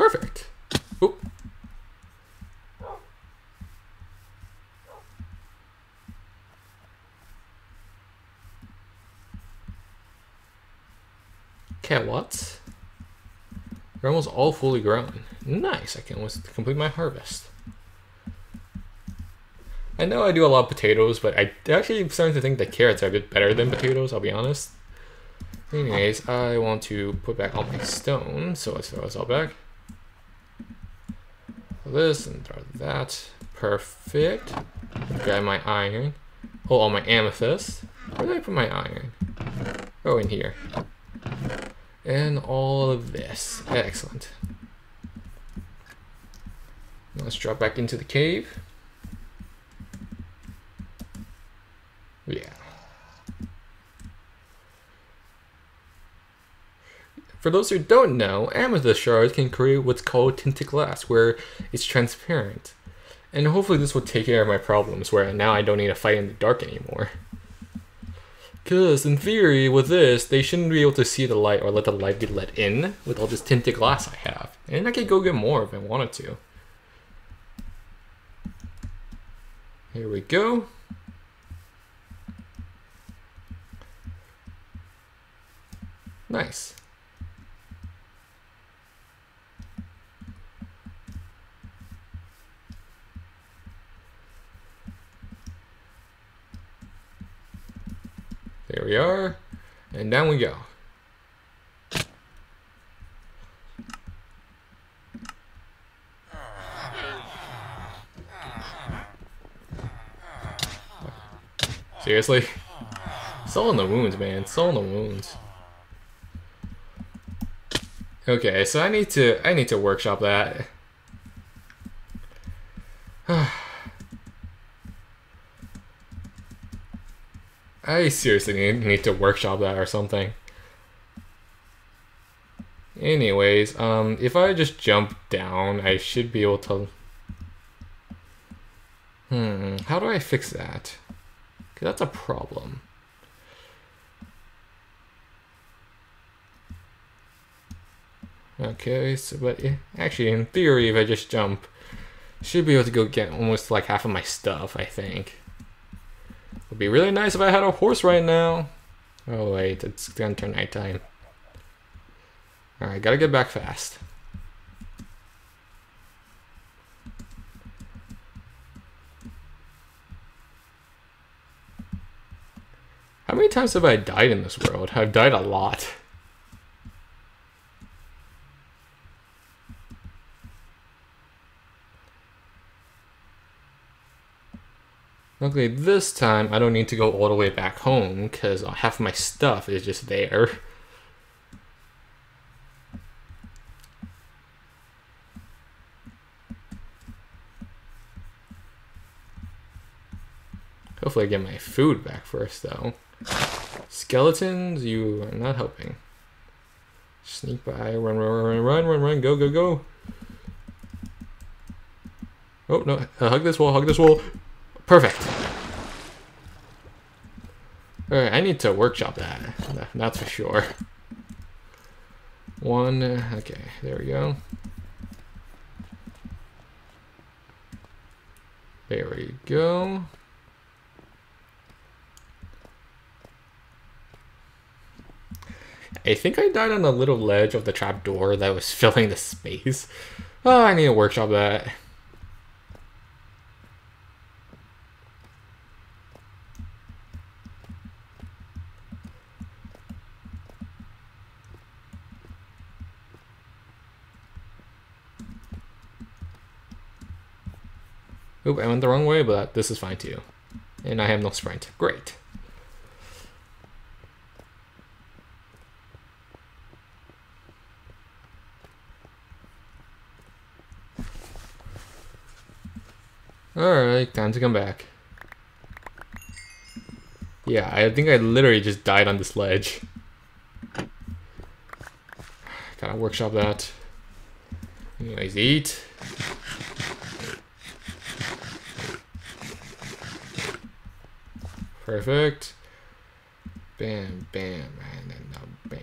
Perfect. Oop. Okay, what? They're almost all fully grown. Nice, I can almost complete my harvest. I know I do a lot of potatoes, but I actually starting to think that carrots are a bit better than potatoes, I'll be honest. Anyways, I want to put back all my stone, so let's throw this all back this and throw that. Perfect. Grab my iron. Oh, all my amethyst. Where did I put my iron? Oh, in here. And all of this. Excellent. Let's drop back into the cave. Yeah. For those who don't know, amethyst shards can create what's called tinted glass, where it's transparent. And hopefully this will take care of my problems, where now I don't need to fight in the dark anymore. Because in theory, with this, they shouldn't be able to see the light or let the light be let in with all this tinted glass I have. And I could go get more if I wanted to. Here we go. Nice. There we are. And down we go. Seriously? Soul in the wounds, man. Soul in the wounds. Okay, so I need to I need to workshop that. I seriously need, need to workshop that or something. Anyways, um, if I just jump down, I should be able to... Hmm, how do I fix that? Cause that's a problem. Okay, so but actually in theory if I just jump, should be able to go get almost like half of my stuff, I think. Would be really nice if I had a horse right now. Oh wait, it's gonna turn nighttime. Alright, gotta get back fast. How many times have I died in this world? I've died a lot. Luckily this time I don't need to go all the way back home because half of my stuff is just there. Hopefully I get my food back first though. Skeletons, you are not helping. Sneak by, run, run, run, run, run, run, go, go, go. Oh no, uh, hug this wall, hug this wall. Perfect. Alright, I need to workshop that. That's for sure. One, okay, there we go. There we go. I think I died on a little ledge of the trap door that was filling the space. Oh, I need to workshop that. Oop, I went the wrong way, but this is fine too. And I have no sprint. Great. Alright, time to come back. Yeah, I think I literally just died on this ledge. Gotta workshop that. Anyways, eat. Perfect. Bam, bam, and then now bam.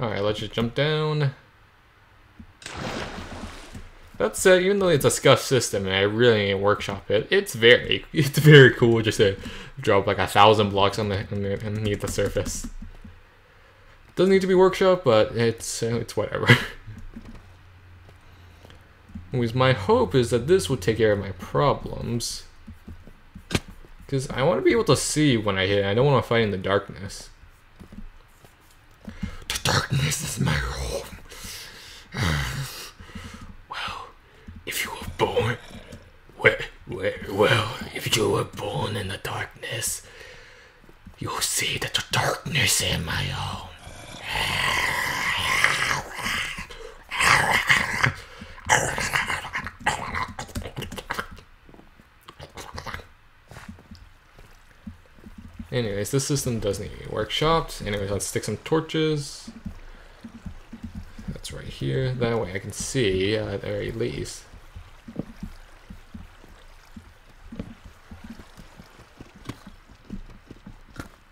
Alright, let's just jump down. That's uh, even though it's a scuff system and I really to workshop it, it's very it's very cool just to drop like a thousand blocks on the underneath the surface. Doesn't need to be workshop, but it's uh, it's whatever. Anyways, my hope is that this will take care of my problems. Because I want to be able to see when I hit. I don't want to fight in the darkness. The darkness is my home. well, if you were born... Well, well, well, if you were born in the darkness, you'll see that the darkness is my home. Anyways, this system does need to be workshopped. Anyways, let's stick some torches. That's right here. That way I can see at the very least.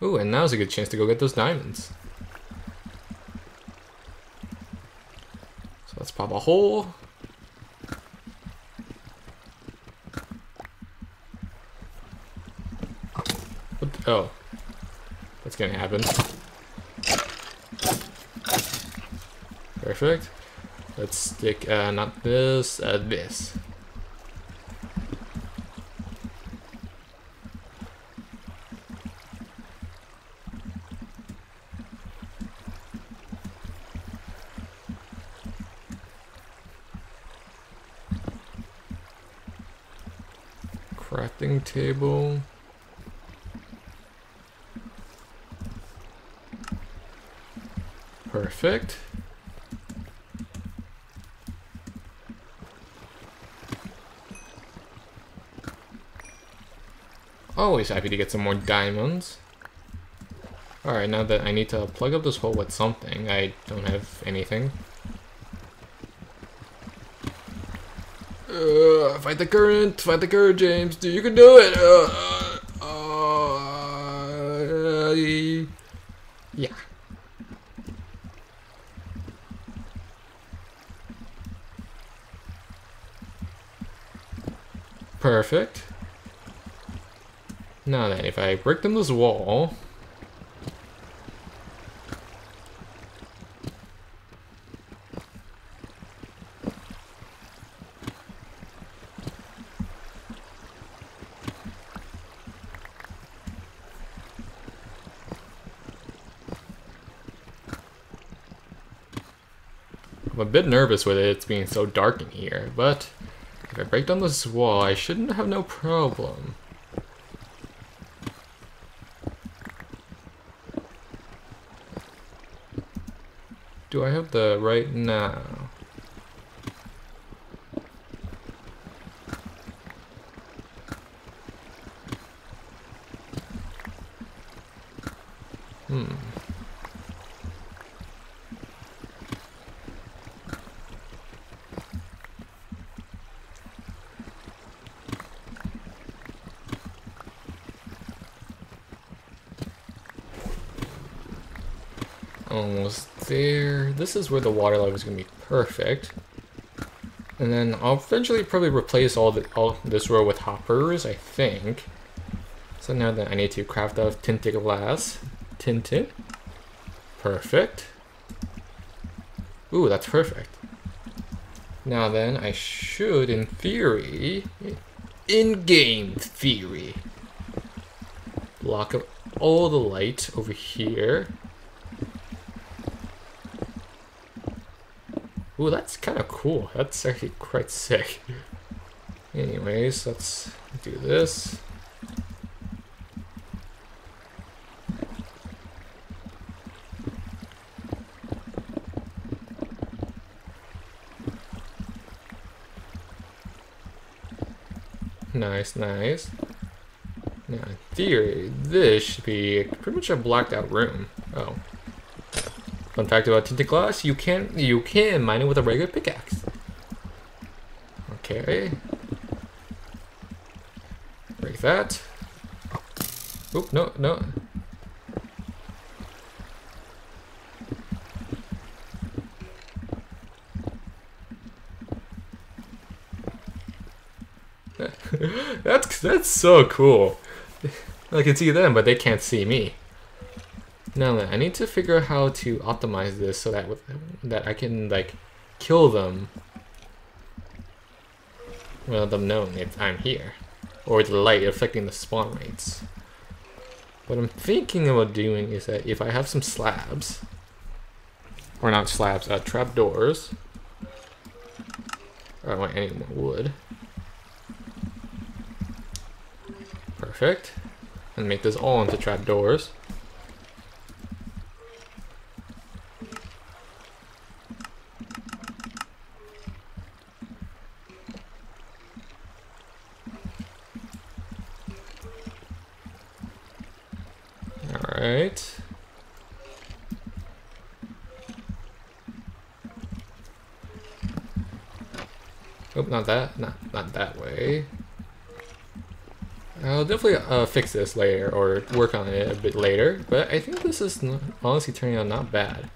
Ooh, and now's a good chance to go get those diamonds. So let's pop a hole. What Oh. That's gonna happen. Perfect. Let's stick, uh, not this, uh, this. Table. Perfect. Always happy to get some more diamonds. Alright, now that I need to plug up this hole with something, I don't have anything. Uh, fight the current, fight the current, James. Do you can do it. Uh, uh, uh, yeah. Perfect. Now then, if I break down this wall... a bit nervous with it, it's being so dark in here, but if I break down this wall, I shouldn't have no problem. Do I have the right now? Hmm. Almost there. This is where the water level is going to be perfect. And then I'll eventually probably replace all the all this row with hoppers, I think. So now that I need to craft a tinted glass. Tinted. Perfect. Ooh, that's perfect. Now then, I should, in theory, in-game theory, block up all the light over here. Ooh, that's kind of cool. That's actually quite sick. Anyways, let's do this. Nice, nice. Now, in theory, this should be pretty much a blacked out room. Oh. Fun fact about tinted glass, you can you can mine it with a regular pickaxe. Okay. Break that. Oop, no, no. that's that's so cool. I can see them, but they can't see me. Now I need to figure out how to optimize this so that with, that I can like kill them without them knowing if I'm here, or the light affecting the spawn rates. What I'm thinking about doing is that if I have some slabs, or not slabs, uh, trap doors. I don't want any more wood. Perfect. And make this all into trapdoors. Alright. Oh, not that. Not, not that way. I'll definitely uh, fix this later or work on it a bit later, but I think this is honestly turning out not bad.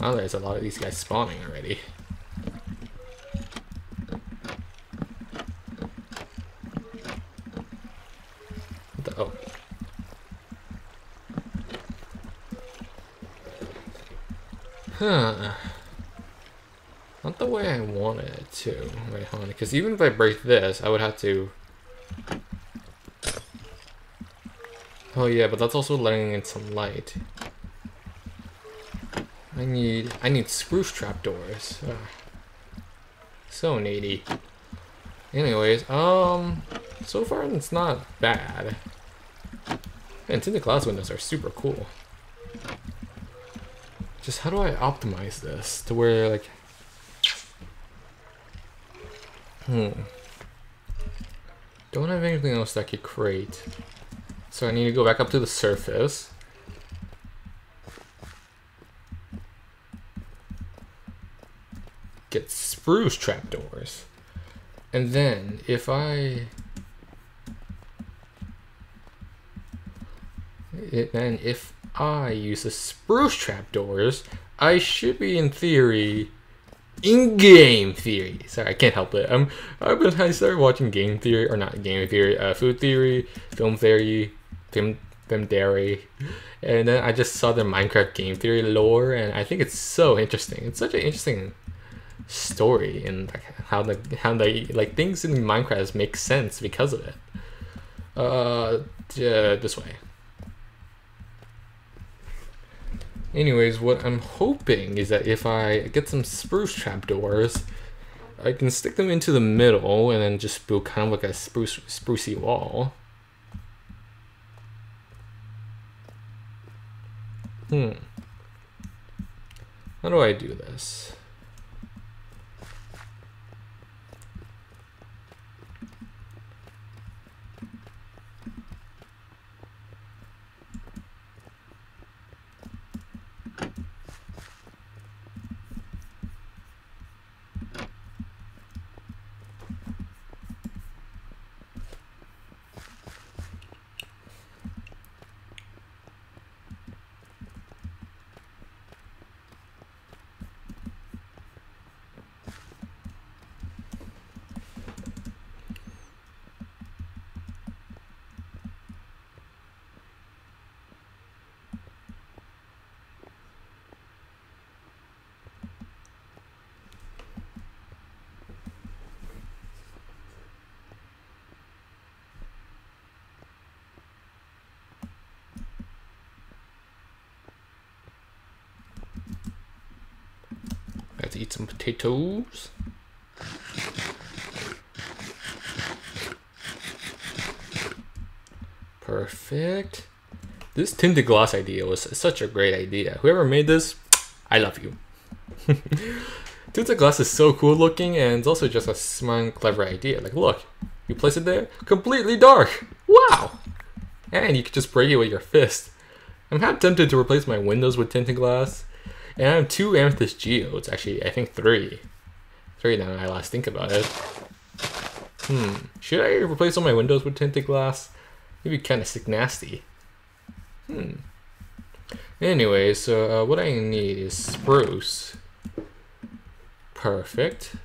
Wow, there's a lot of these guys spawning already. The, oh. Huh. Not the way I wanted it to. Wait, hold on. Because even if I break this, I would have to... Oh yeah, but that's also letting in some light. I need... I need spruce trapdoors. So needy. Anyways, um... So far, it's not bad. And tinted glass windows are super cool. Just how do I optimize this to where, like, Hmm. Don't have anything else that could create. So I need to go back up to the surface. Get spruce trapdoors. And then if I then if I use the spruce trapdoors, I should be in theory in-game theory. Sorry, I can't help it. I'm I've been I started watching game theory or not game theory, uh, food theory, film theory, film film theory, and then I just saw the Minecraft game theory lore, and I think it's so interesting. It's such an interesting story and like how the how the like things in Minecraft make sense because of it. Uh, yeah, this way. Anyways, what I'm hoping is that if I get some spruce trapdoors, I can stick them into the middle and then just build kind of like a spruce sprucey wall. Hmm. How do I do this? Eat some potatoes. Perfect. This tinted glass idea was such a great idea. Whoever made this, I love you. tinted glass is so cool looking and it's also just a smart clever idea. Like look, you place it there, completely dark. Wow! And you can just break it with your fist. I'm half tempted to replace my windows with tinted glass. And I have two amethyst geodes, actually I think three. Three now I last think about it. Hmm, should I replace all my windows with tinted glass? Maybe kind of sick nasty. Hmm. Anyway, so uh, what I need is spruce. Perfect.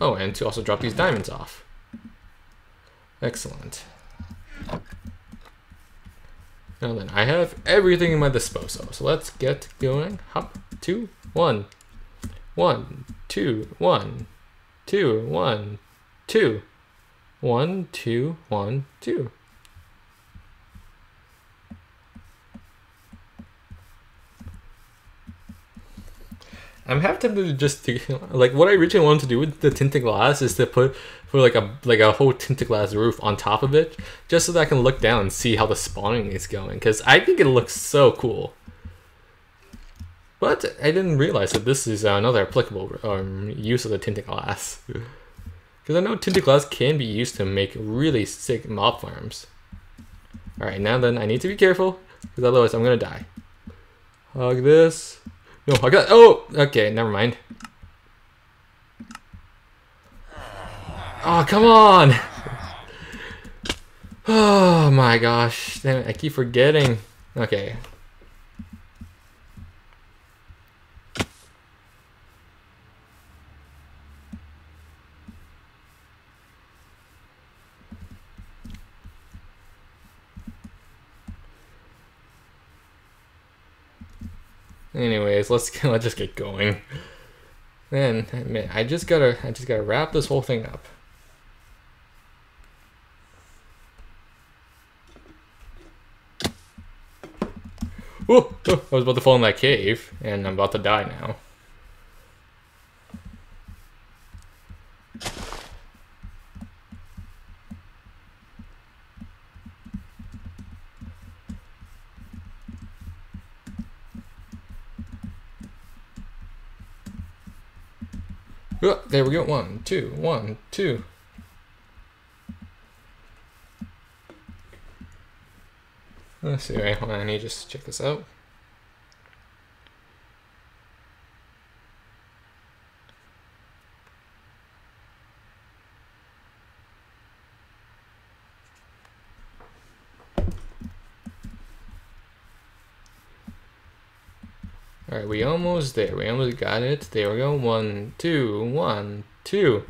Oh, and to also drop these diamonds off. Excellent. Now then, I have everything in my disposal. So let's get going. Hop, two, one, one, two, one, two, one, two, one, two, one, two. I'm half tempted to just to, like what I originally wanted to do with the tinted glass is to put for like a like a whole tinted glass roof on top of it, just so that I can look down and see how the spawning is going. Because I think it looks so cool. But I didn't realize that this is another applicable um, use of the tinted glass. Because I know tinted glass can be used to make really sick mob farms. Alright, now then I need to be careful, because otherwise I'm gonna die. Hug this. No, I got. Oh, okay, never mind. Oh, come on! Oh my gosh, damn it, I keep forgetting. Okay. Anyways, let's let's just get going. Man, man, I just gotta I just gotta wrap this whole thing up. Oh, oh, I was about to fall in that cave, and I'm about to die now. Oh, there we go. One, two, one, two. Let's see, wait, hold on, I need to just check this out. Alright, we almost there. We almost got it. There we go. One, two, one, two.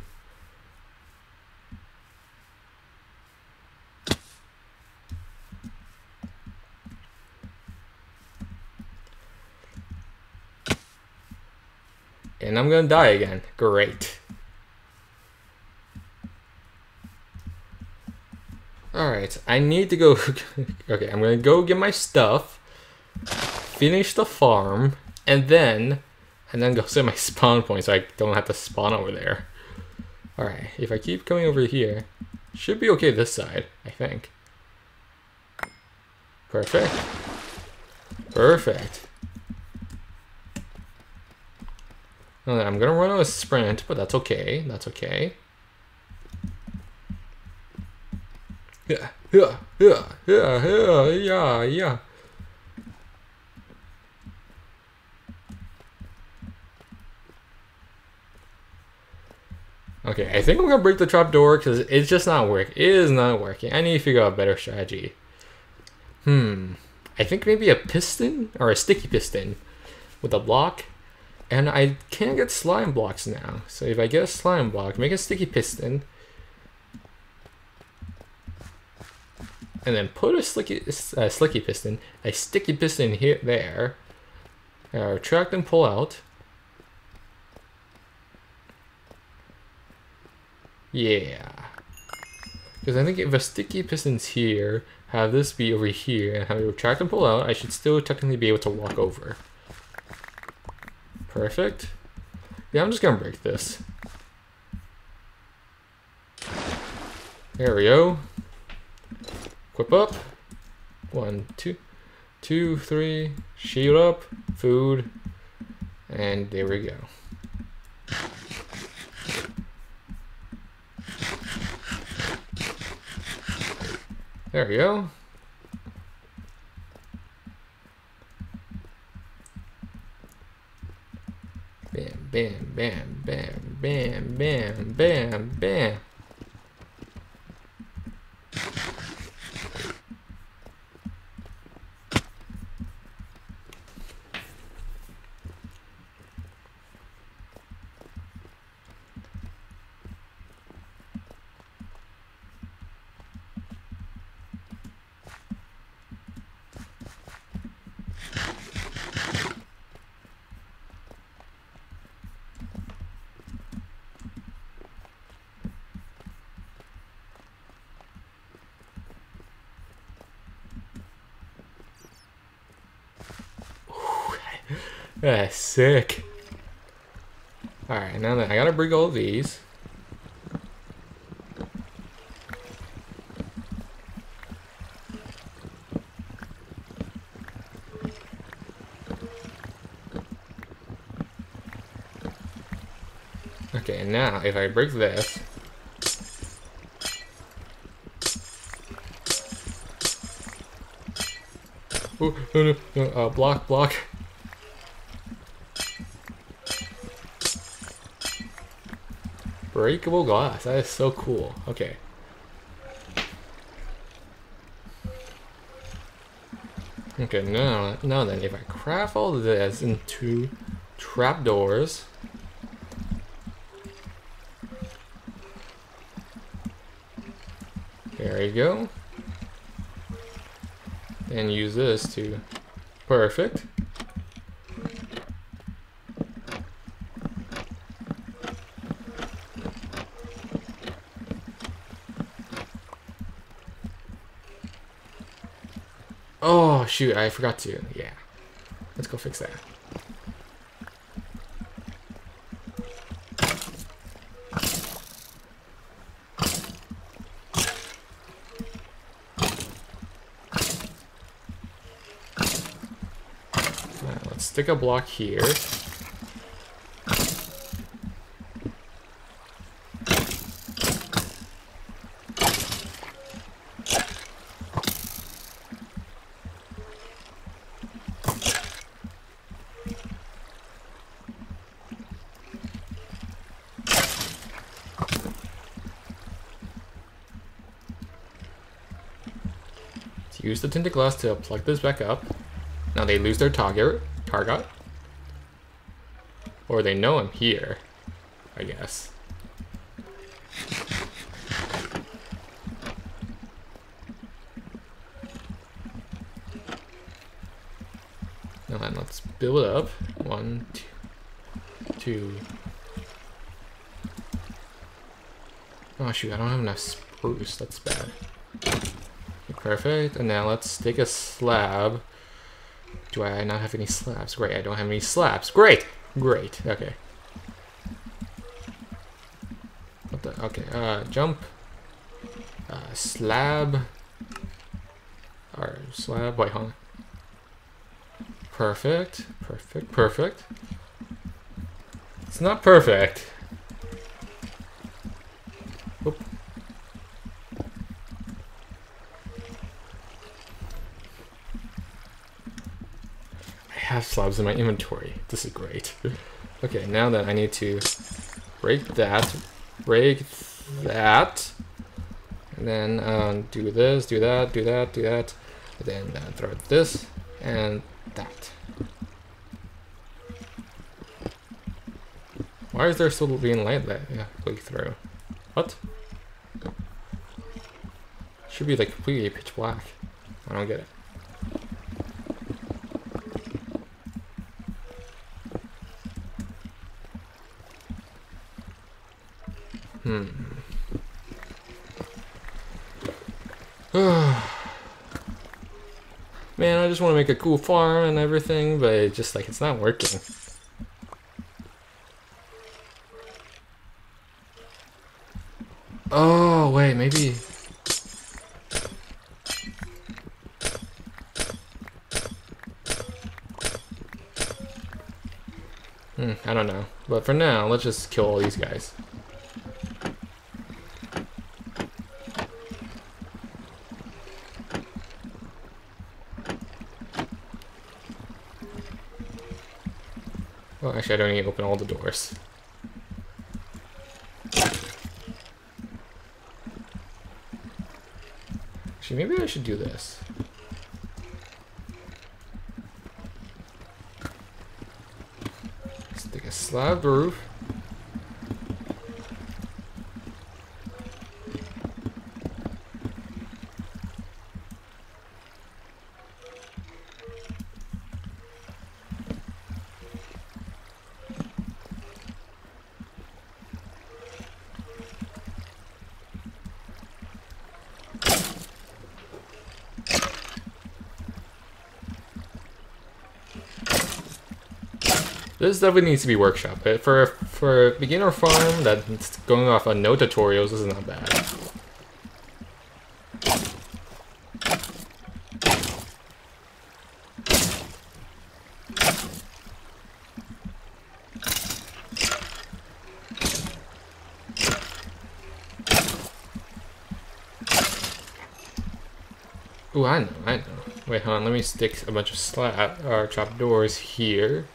And I'm gonna die again. Great. Alright, I need to go... okay, I'm gonna go get my stuff. Finish the farm. And then, and then go set my spawn point so I don't have to spawn over there. Alright, if I keep coming over here, should be okay this side, I think. Perfect. Perfect. I'm gonna run on a sprint, but that's okay. That's okay. Yeah, yeah, yeah, yeah, yeah, yeah, Okay, I think I'm gonna break the trap door because it's just not working. It is not working. I need to figure out a better strategy. Hmm. I think maybe a piston or a sticky piston with a block. And I can't get slime blocks now. So if I get a slime block, make a sticky piston. And then put a slicky, uh, slicky piston, a sticky piston here, there. Retract and pull out. Yeah. Because I think if a sticky piston's here, have this be over here, and have it retract and pull out, I should still technically be able to walk over. Perfect. Yeah, I'm just gonna break this. There we go. Equip up. One, two, two, three. Shield up. Food. And there we go. There we go. Bam, bam, bam, bam, bam, bam, bam, bam. That's sick. Alright, now that I gotta bring all these. Okay, now if I break this, Oh, no, uh, block, block. Breakable glass, that is so cool. Okay. Okay, now, now then, if I craft all this into trapdoors, there you go. And use this to, perfect. Oh, shoot, I forgot to. Yeah. Let's go fix that. Let's stick a block here. Use the tinted glass to plug this back up. Now they lose their target, target. Or they know I'm here, I guess. Now then, let's build up. One, two, two. Oh shoot, I don't have enough spruce, that's bad. Perfect. And now let's take a slab. Do I not have any slabs? Great, I don't have any slabs. Great! Great, okay. What the? Okay, uh, jump. Uh, slab. Or slab, wait, hold on. Perfect, perfect, perfect. It's not perfect. Oop. have slabs in my inventory. This is great. Okay, now that I need to break that, break that, and then um, do this, do that, do that, do that, and then uh, throw this and that. Why is there still being light that yeah, click through? What? Should be like completely pitch black. I don't get it. make a cool farm and everything, but it's just like it's not working. Oh, wait, maybe... Hmm, I don't know. But for now, let's just kill all these guys. I don't need to open all the doors. Actually, maybe I should do this. Stick a slab roof. This definitely needs to be workshop. But for for a beginner farm that's going off on no tutorials, this is not bad. Ooh, I know, I know. Wait, hold on, let me stick a bunch of slab or uh, trap doors here.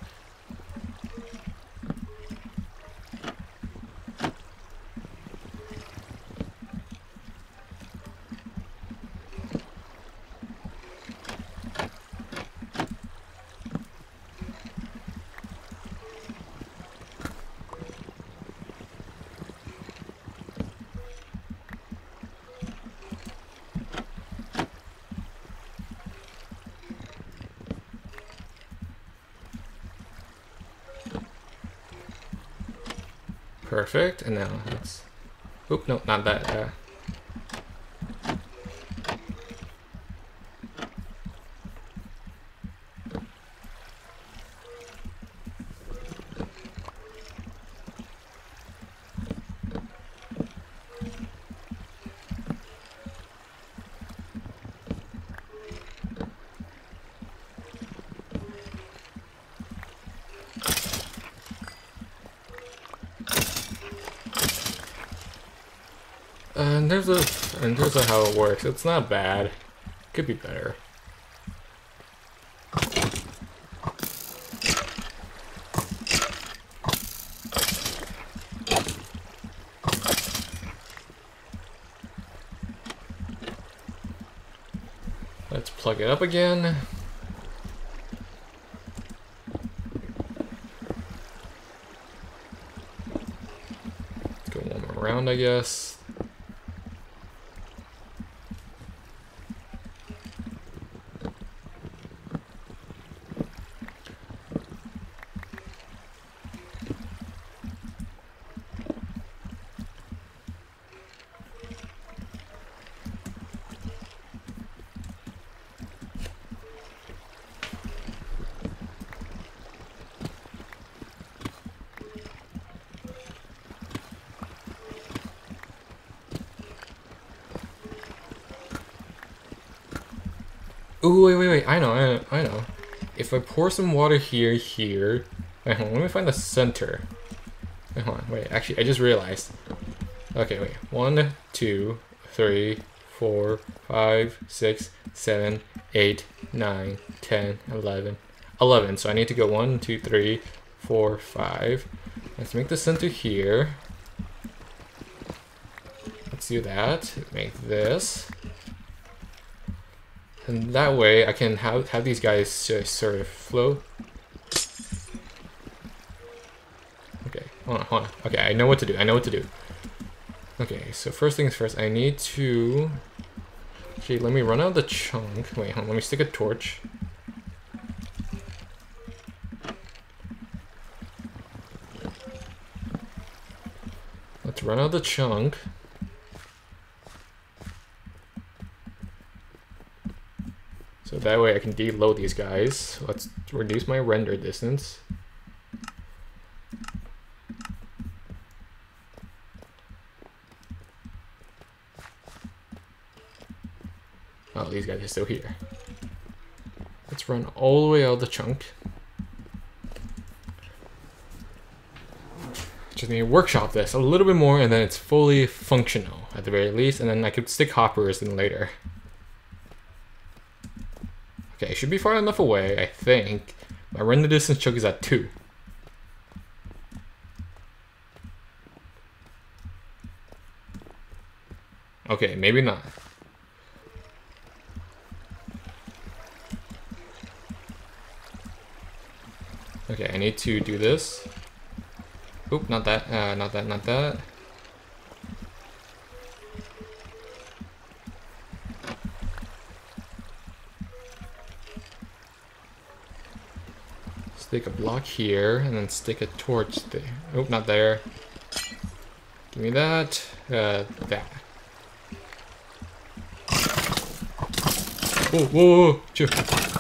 Perfect, and now let's... Oop, no, not that. Uh, And there's a how it works. It's not bad. Could be better. Let's plug it up again. Go one more round, I guess. Ooh, wait, wait, wait. I know, I know. If I pour some water here, here. Wait, on, let me find the center. Wait, hold on, wait. Actually, I just realized. Okay, wait. One, two, three, four, five, six, seven, eight, nine, ten, eleven. Eleven. So I need to go one, two, three, four, five. Let's make the center here. Let's do that. Make this. That way I can have, have these guys just sort of flow. Okay, hold on, hold on. Okay, I know what to do. I know what to do. Okay, so first things first, I need to... Okay, let me run out the chunk. Wait, hold on, let me stick a torch. Let's run out the chunk. That way I can deload these guys. Let's reduce my render distance. Oh, these guys are still here. Let's run all the way out of the chunk. Just need to workshop this a little bit more and then it's fully functional at the very least and then I could stick hoppers in later. Should be far enough away, I think. My render distance chunk is at 2. Okay, maybe not. Okay, I need to do this. Oop, not that, uh, not that, not that. Stick a block here, and then stick a torch there. Oh, not there. Give me that. Uh, that. Whoa, whoa, whoa,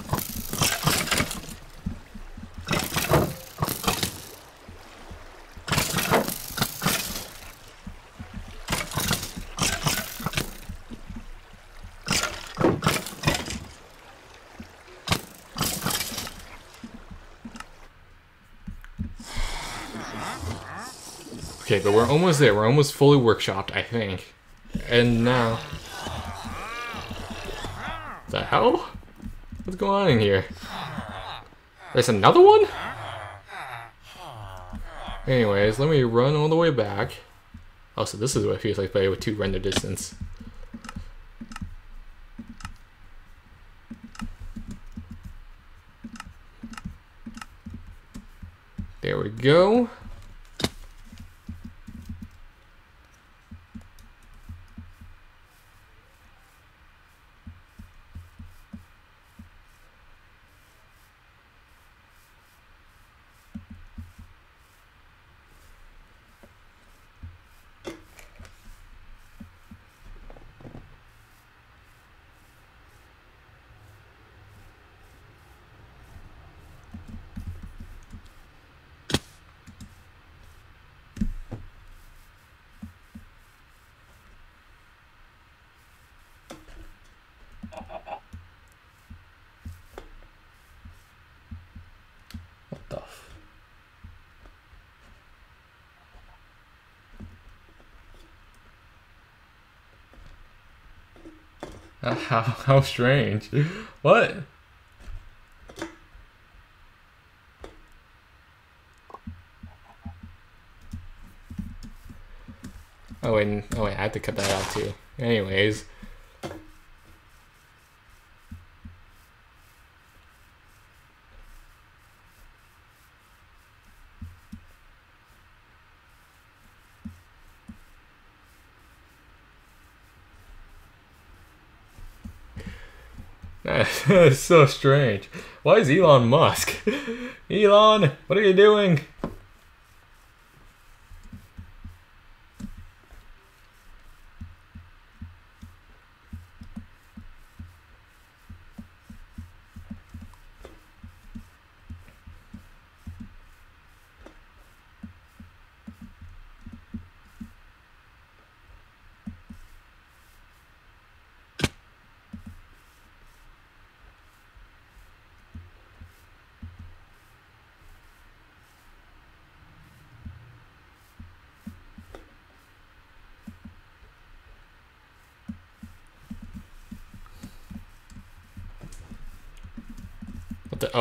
but we're almost there. We're almost fully workshopped, I think. And now... The hell? What's going on in here? There's another one? Anyways, let me run all the way back. Oh, so this is what it feels like playing with two render distance. There we go. What the f- Uh, How, how strange. What? Oh wait, oh wait, I had to cut that out too. Anyways. So strange. Why is Elon Musk? Elon, what are you doing? What the,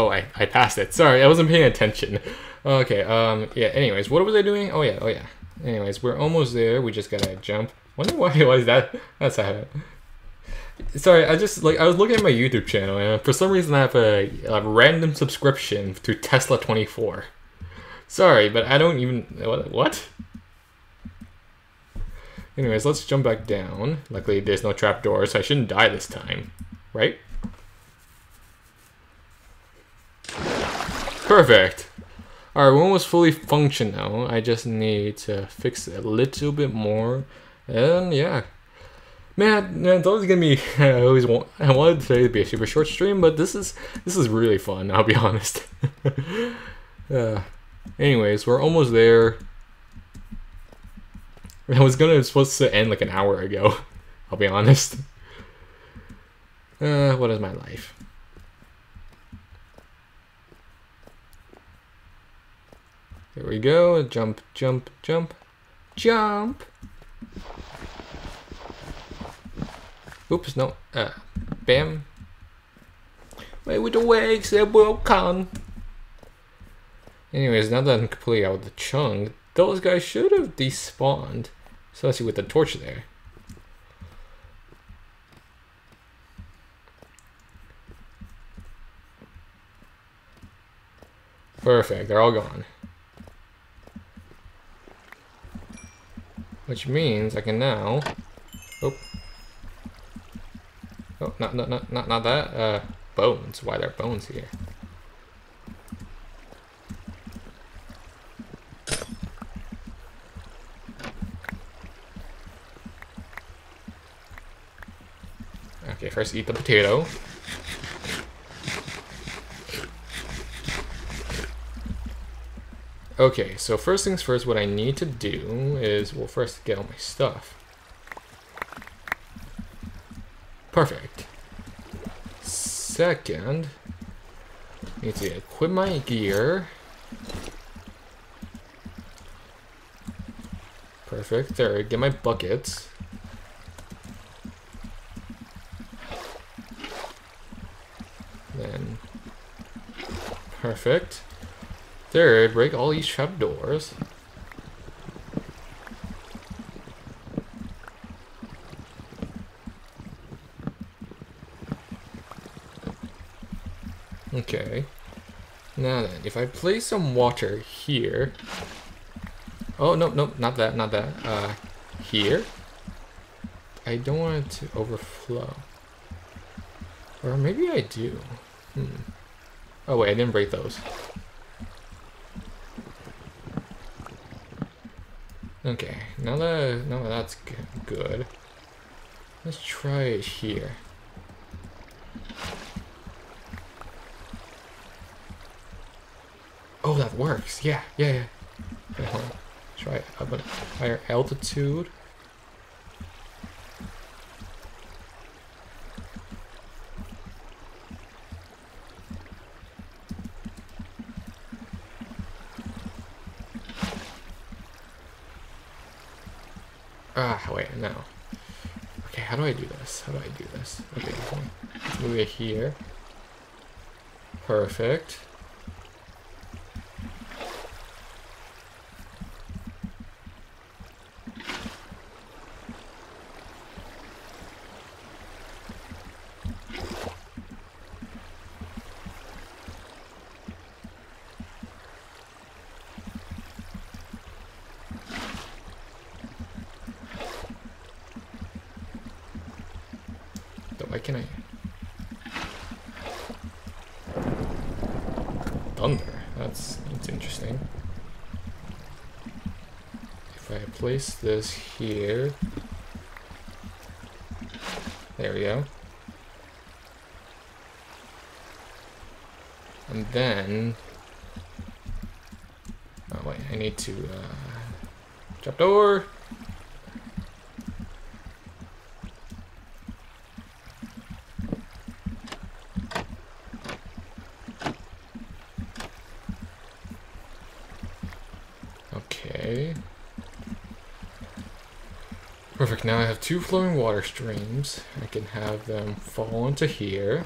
passed it. Sorry, I wasn't paying attention. Okay, um, yeah, anyways, what was I doing? Oh, yeah, oh, yeah. Anyways, we're almost there. We just gotta jump. Wonder why was that? That's how. Sorry, I just, like, I was looking at my YouTube channel, and for some reason I have a, a random subscription to Tesla24. Sorry, but I don't even, what? what? Anyways, let's jump back down. Luckily, there's no trapdoor, so I shouldn't die this time. Right? Perfect. Alright, we're fully functional. I just need to fix it a little bit more. And yeah. Man, man, it's always gonna be I always want I wanted today to be a super short stream, but this is this is really fun, I'll be honest. uh, anyways, we're almost there. I was gonna supposed to end like an hour ago, I'll be honest. Uh, what is my life? There we go. Jump, jump, jump, jump. Oops, no. Uh, bam. Wait with the waves, they're broken. Anyways, now that I'm completely out of the chunk, those guys should have despawned. Especially with the torch there. Perfect, they're all gone. Which means I can now... Oh. Oh, not, not, not, not, that. Uh, bones. Why there are bones here? Okay, first eat the potato. Okay, so first things first, what I need to do is, well, first get all my stuff. Perfect. Second, I need to equip my gear. Perfect. Third, get my buckets. Then, perfect. Third, break all these trapdoors. Okay. Now then, if I place some water here... Oh, no, no, not that, not that. Uh, here? I don't want it to overflow. Or maybe I do. Hmm. Oh wait, I didn't break those. Okay, now that now that that's good, let's try it here. Oh, that works. Yeah, yeah, yeah. Uh-huh. Hold. Try it up at higher altitude. Ah, wait, no. Okay, how do I do this? How do I do it here. Perfect. Though, why can I? Thunder. That's that's interesting. If I place this here, there we go. And then, oh wait, I need to uh, trap door. Okay. Perfect, now I have two flowing water streams. I can have them fall into here.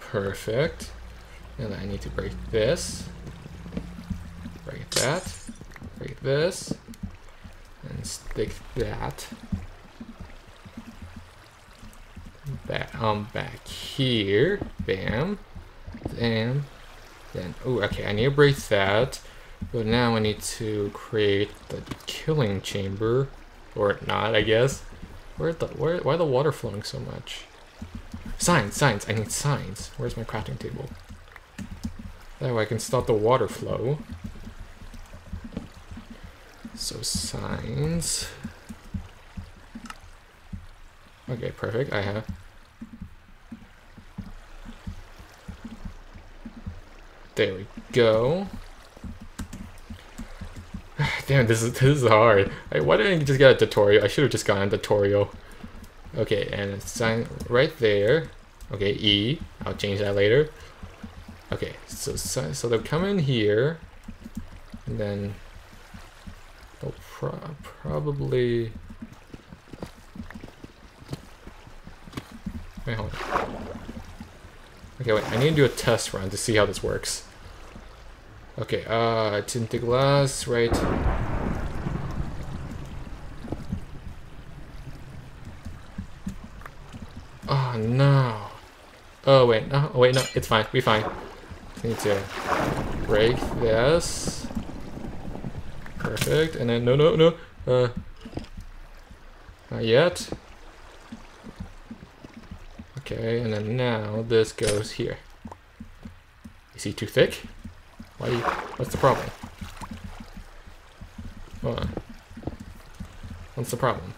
Perfect. And I need to break this. Break that. Break this. And stick that. Back, um, back here. Bam. Bam. Then, oh, okay, I need to break that. But now I need to create the killing chamber. Or not, I guess. Where the, where, why the water flowing so much? Signs, signs, I need signs. Where's my crafting table? That way I can stop the water flow. So signs. Okay, perfect. I have. There we go. Damn, this is this is hard. why didn't I just get a tutorial? I should have just gotten a tutorial. Okay, and sign right there. Okay, E. I'll change that later. Okay, so so, so they'll come in here, and then they'll pro probably. Wait, hold on. Okay, wait. I need to do a test run to see how this works. Okay, uh, tinted glass, right? Oh no. Oh wait, no, oh, wait, no, it's fine, We're fine. Need to break this. Perfect, and then no, no, no, uh, not yet. Okay, and then now this goes here. Is he too thick? Why do you, what's the problem? Hold on. What's the problem?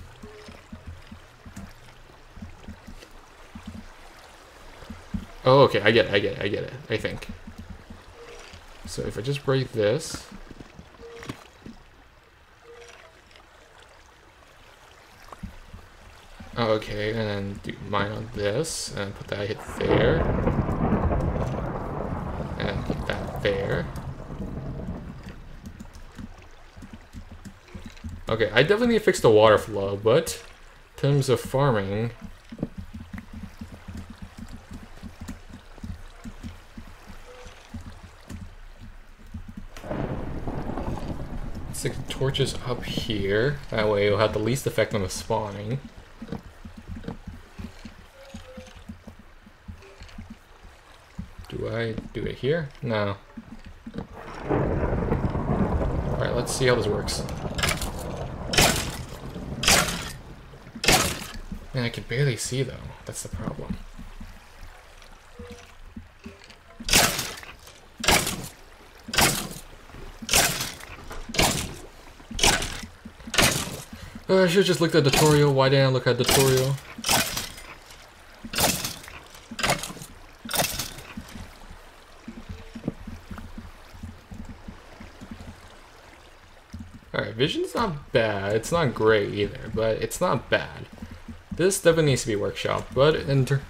Oh, okay, I get it, I get it, I get it, I think. So if I just break this... Okay, and then do mine on this, and put that hit there. And put that there. Okay, I definitely need to fix the water flow, but in terms of farming, torches up here. That way it'll have the least effect on the spawning. Do I do it here? No. Alright, let's see how this works. Man, I can barely see though. That's the problem. Oh, I should have just looked at the tutorial. Why didn't I look at the tutorial? Alright, vision's not bad. It's not great either, but it's not bad. This definitely needs to be workshop, but in ter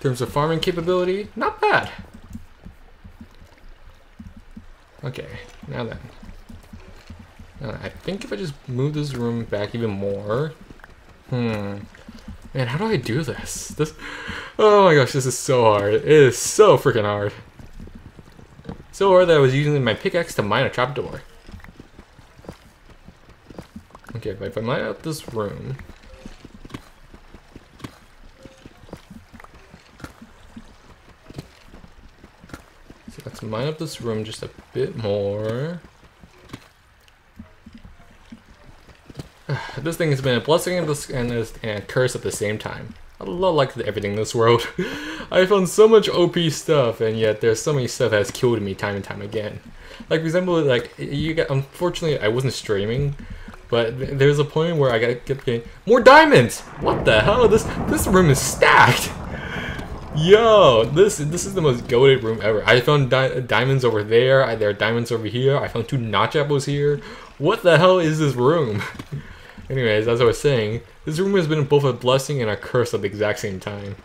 terms of farming capability, not bad. Okay, now then. Uh, I think if I just move this room back even more... Hmm. Man, how do I do this? This... Oh my gosh, this is so hard. It is so freaking hard. So hard that I was using my pickaxe to mine a trapdoor. Okay, but if I mine out this room... So let's mine up this room just a bit more. this thing has been a blessing and, a, curse at the same time. I love like everything in this world. I found so much OP stuff, and yet there's so many stuff that has killed me time and time again. Like for example, like you got. Unfortunately, I wasn't streaming, but there's a point where I gotta get getting more diamonds. What the hell? This this room is stacked. Yo, this this is the most goaded room ever. I found di diamonds over there. I, there are diamonds over here. I found two notch apples here. What the hell is this room? Anyways, as I was saying, this room has been both a blessing and a curse at the exact same time.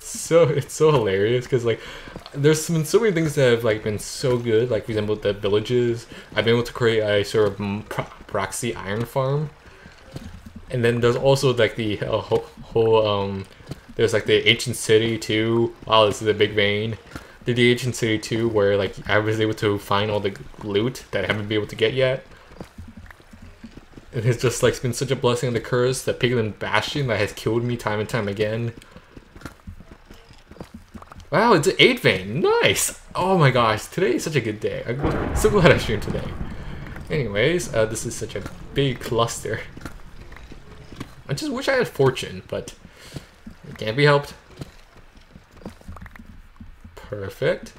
So it's so hilarious because like there's been so many things that have like been so good. Like for example, the villages. I've been able to create a sort of proxy iron farm, and then there's also like the uh, whole, whole um. There's like the ancient city too. Wow, this is a big vein. Did the ancient city too, where like I was able to find all the loot that I haven't been able to get yet. It has just like been such a blessing and a curse that Piglin Bastion that has killed me time and time again. Wow, it's an 8 vein. Nice! Oh my gosh, today is such a good day. I'm so glad I streamed today. Anyways, uh, this is such a big cluster. I just wish I had fortune, but it can't be helped. Perfect.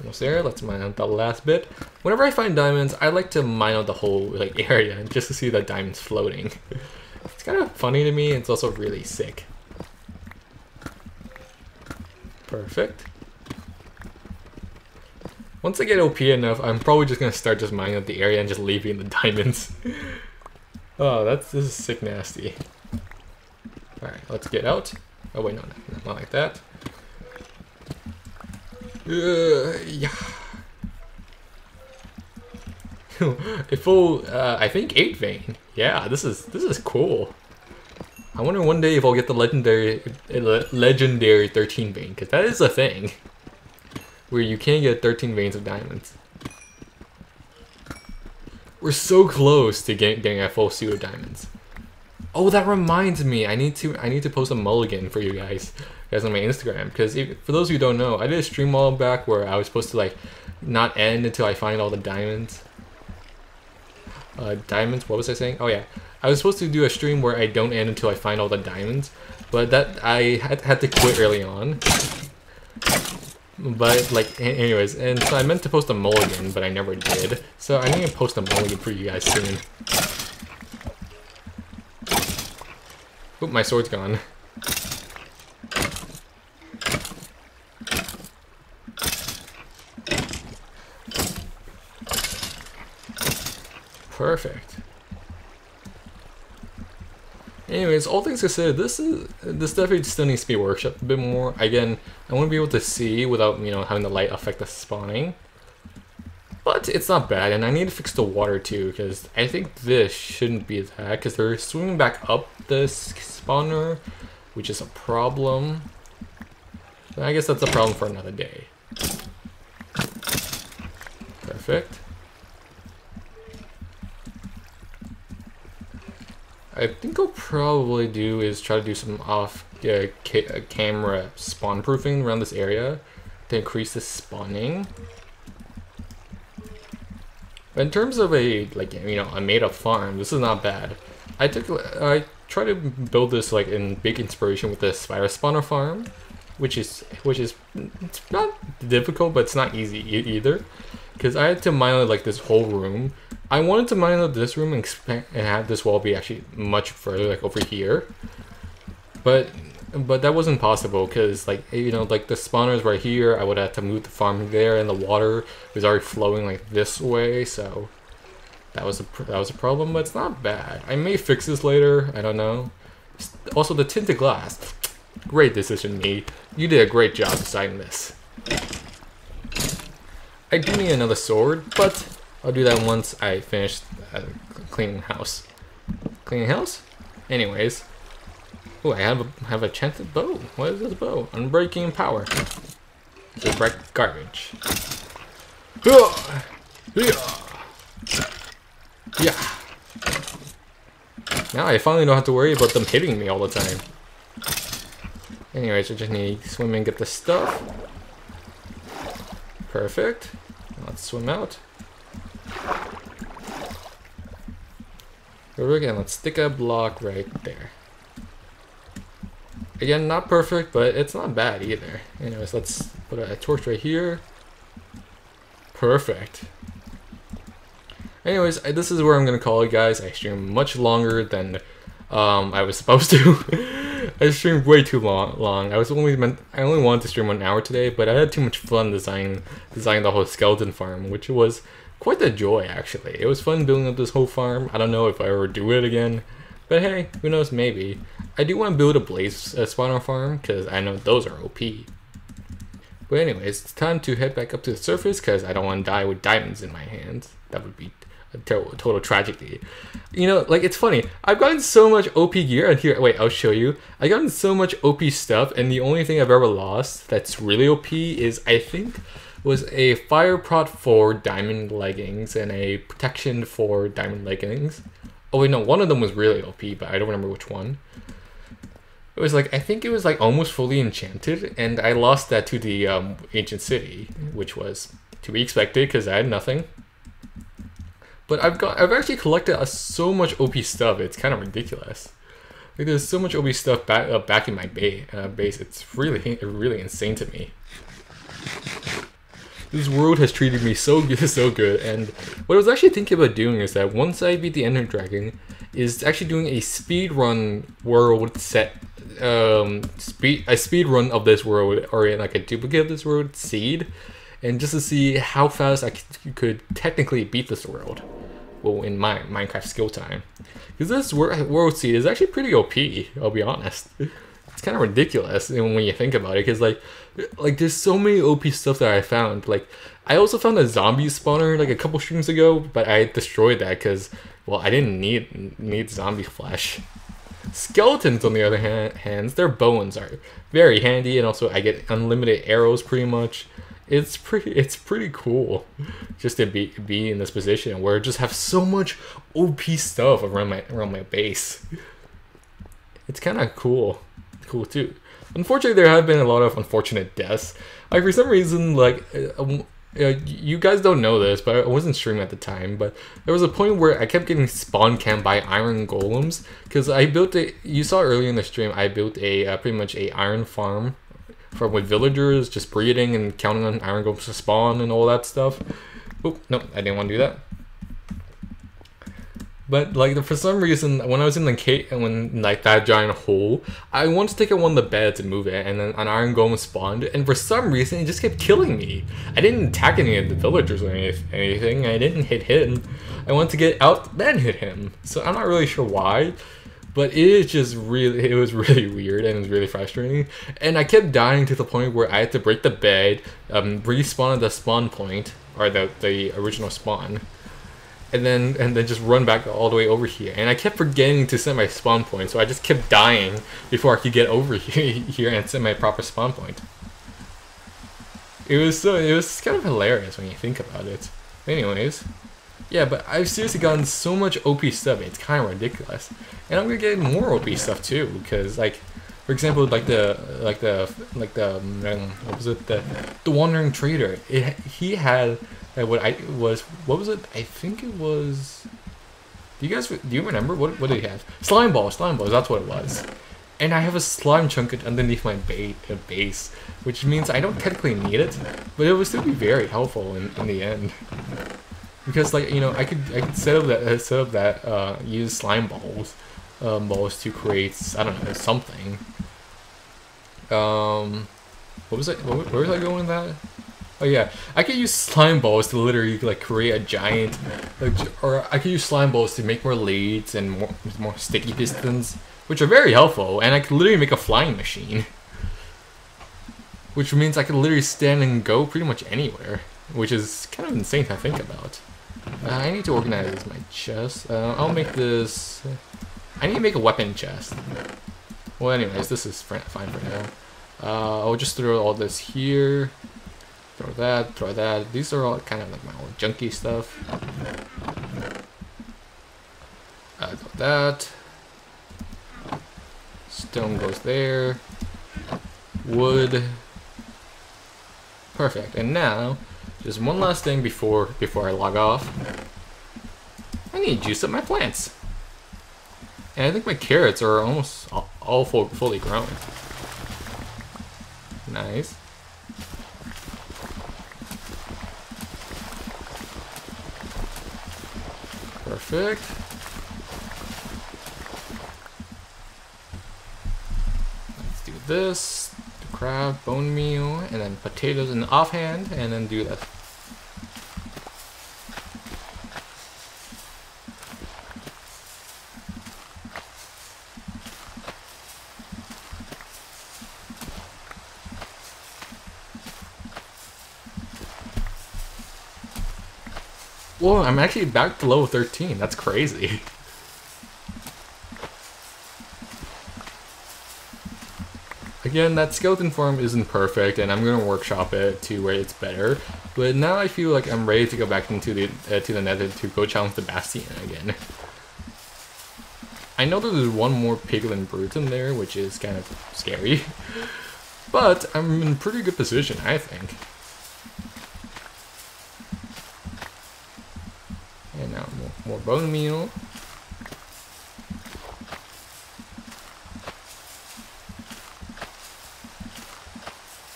Almost there. Let's mine out the last bit. Whenever I find diamonds, I like to mine out the whole like area just to see the diamonds floating. it's kind of funny to me. It's also really sick. Perfect. Once I get OP enough, I'm probably just gonna start just mining up the area and just leaving the diamonds. oh, that's this is sick nasty. Alright, let's get out. Oh wait, no, no not like that. Uh, yeah. a full, uh, I think eight vein. Yeah, this is this is cool. I wonder one day if I'll get the legendary, uh, legendary 13 vein, because that is a thing. Where you can get 13 veins of diamonds. We're so close to getting, getting a full suit of diamonds. Oh, that reminds me. I need to I need to post a mulligan for you guys, guys on my Instagram. Because for those who don't know, I did a stream while back where I was supposed to like not end until I find all the diamonds. Uh, diamonds. What was I saying? Oh yeah, I was supposed to do a stream where I don't end until I find all the diamonds, but that I had, had to quit early on. But like, anyways, and so I meant to post a mulligan, but I never did. So I need to post a mulligan for you guys soon. Oop, my sword's gone. Perfect. Anyways, all things considered, this is this definitely still needs to be workshopped a bit more. Again, I want to be able to see without you know having the light affect the spawning. But it's not bad, and I need to fix the water too, because I think this shouldn't be that, because they're swimming back up this spawner, which is a problem. I guess that's a problem for another day. Perfect. I think I'll probably do is try to do some off uh, ca camera spawn proofing around this area to increase the spawning. In terms of a like you know a made up farm, this is not bad. I took I tried to build this like in big inspiration with the spider spawner farm, which is which is it's not difficult, but it's not easy e either, because I had to mine like this whole room I wanted to mine out this room and, expand, and have this wall be actually much further, like over here. But but that wasn't possible because like you know like the spawners right here. I would have to move the farm there and the water was already flowing like this way so that was a that was a problem but it's not bad. I may fix this later. I don't know. Also the tinted glass. Great decision me. You did a great job designing this. I do need another sword but I'll do that once I finish uh, cleaning house. Cleaning house? Anyways. Oh, I have a have a chanted bow. What is this bow? Unbreaking power. Just break garbage. Yeah. Yeah. Now I finally don't have to worry about them hitting me all the time. Anyways, I just need to swim and get the stuff. Perfect. Let's swim out. Here again, let's stick a block right there. Again, not perfect, but it's not bad either. Anyways, let's put a torch right here. Perfect. Anyways, this is where I'm going to call it, guys. I streamed much longer than um, I was supposed to. I streamed way too long. Long. I was only meant. I only wanted to stream one hour today, but I had too much fun designing designing the whole skeleton farm, which was quite the joy actually. It was fun building up this whole farm. I don't know if I ever do it again, but hey, who knows? Maybe. I do want to build a blaze uh, spawner farm because I know those are OP. But anyways, it's time to head back up to the surface because I don't want to die with diamonds in my hands. That would be a total, total tragedy. You know, like it's funny. I've gotten so much OP gear, and here, wait, I'll show you. I've gotten so much OP stuff, and the only thing I've ever lost that's really OP is I think was a fire prot for diamond leggings and a protection for diamond leggings. Oh wait, no, one of them was really OP, but I don't remember which one. It was like I think it was like almost fully enchanted, and I lost that to the um, ancient city, which was to be expected because I had nothing. But I've got I've actually collected uh, so much OP stuff. It's kind of ridiculous. Like there's so much OP stuff back uh, back in my ba uh, base. It's really really insane to me. This world has treated me so good, so good. And what I was actually thinking about doing is that once I beat the Ender Dragon, is actually doing a speed run world set, um, speed a speed run of this world or like a duplicate of this world seed, and just to see how fast I could technically beat this world. Well, in my Minecraft skill time, because this world seed is actually pretty OP. I'll be honest. It's kind of ridiculous when you think about it, because like, like there's so many OP stuff that I found. Like, I also found a zombie spawner like a couple streams ago, but I destroyed that because well, I didn't need need zombie flesh. Skeletons, on the other hand, hands, their bones are very handy, and also I get unlimited arrows pretty much. It's pretty, it's pretty cool, just to be be in this position where I just have so much OP stuff around my around my base. It's kind of cool, cool too. Unfortunately, there have been a lot of unfortunate deaths. Like for some reason, like uh, uh, you guys don't know this, but I wasn't streaming at the time. But there was a point where I kept getting spawn camped by iron golems because I built a. You saw earlier in the stream, I built a uh, pretty much a iron farm, from with villagers just breeding and counting on iron golems to spawn and all that stuff. Oh no, I didn't want to do that. But like for some reason, when I was in the cave, and when like that giant hole, I wanted to take out one of the beds and move it, and then an iron golem spawned, and for some reason, it just kept killing me. I didn't attack any of the villagers or anything. I didn't hit him. I wanted to get out, then hit him. So I'm not really sure why, but it is just really, it was really weird and it was really frustrating. And I kept dying to the point where I had to break the bed, um, respawn at the spawn point or the the original spawn and then and then just run back all the way over here. And I kept forgetting to set my spawn point, so I just kept dying before I could get over here and set my proper spawn point. It was so it was kind of hilarious when you think about it. Anyways, yeah, but I've seriously gotten so much OP stuff, it's kind of ridiculous. And I'm gonna get more OP stuff too, because like, for example, like the like the like the um, what was it the the wandering trader? It he had what I was, what was it? I think it was. Do you guys do you remember what what did he have? Slime balls, slime balls. That's what it was. And I have a slime chunk underneath my ba uh, base, which means I don't technically need it, but it would still be very helpful in, in the end. Because like you know, I could I could set up that uh, set up that uh, use slime balls, um, balls to create I don't know something. Um, what was it? Where was I going with that? Oh yeah, I could use slime balls to literally like create a giant, like, or I could use slime balls to make more leads and more, more sticky pistons, which are very helpful, and I could literally make a flying machine. Which means I could literally stand and go pretty much anywhere, which is kind of insane to think about. Uh, I need to organize my chest. Uh, I'll make this... I need to make a weapon chest. Well, anyways, this is fine for now. Uh, I'll just throw all this here. Throw that, throw that. These are all kind of like my old junky stuff. Uh, throw that. Stone goes there. Wood. Perfect. And now, just one last thing before before I log off. I need to juice up my plants. And I think my carrots are almost all, all full, fully grown. Nice. Perfect. Let's do this, the crab, bone meal, and then potatoes in the offhand, and then do that Whoa, I'm actually back to level 13. That's crazy. Again, that skeleton farm isn't perfect, and I'm gonna workshop it to where it's better. But now I feel like I'm ready to go back into the uh, to the Nether to go challenge the Bastion again. I know that there's one more piglin brute in there, which is kind of scary. But I'm in pretty good position, I think. More bone meal.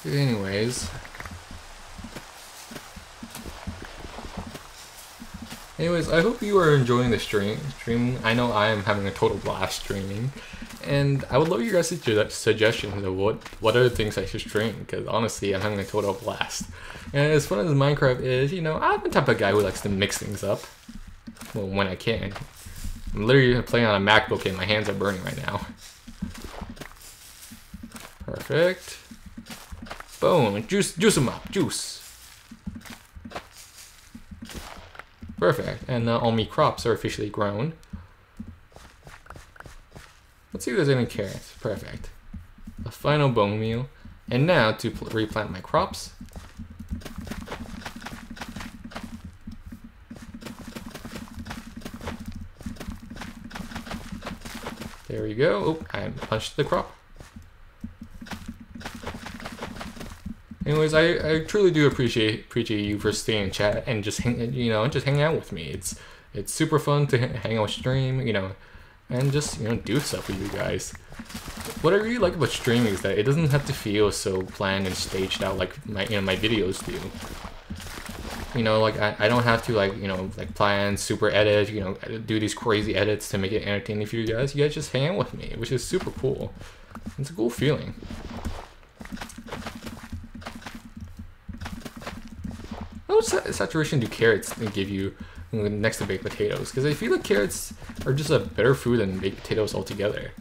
Anyways. Anyways, I hope you are enjoying the stream. Stream. I know I am having a total blast streaming, and I would love your guys' to do that suggestions of what what other things I should stream because honestly, I'm having a total blast. And as fun as Minecraft is, you know, I'm the type of guy who likes to mix things up. Well, when I can. I'm literally playing on a MacBook and my hands are burning right now. Perfect. Boom. Juice, juice them up. Juice. Perfect. And now all my crops are officially grown. Let's see if there's any carrots. Perfect. A final bone meal. And now to replant my crops. There we go. Oh, I punched the crop. Anyways, I, I truly do appreciate appreciate you for staying in chat and just hang, you know just hanging out with me. It's it's super fun to hang out with stream, you know, and just you know do stuff with you guys. What I really like about streaming is that it doesn't have to feel so planned and staged out like my you know my videos do. You know, like I, I don't have to like you know like plan super edit, you know, do these crazy edits to make it entertaining for you guys. You guys just hang out with me, which is super cool. It's a cool feeling. Much saturation do carrots give you next to baked potatoes? Because I feel like carrots are just a better food than baked potatoes altogether.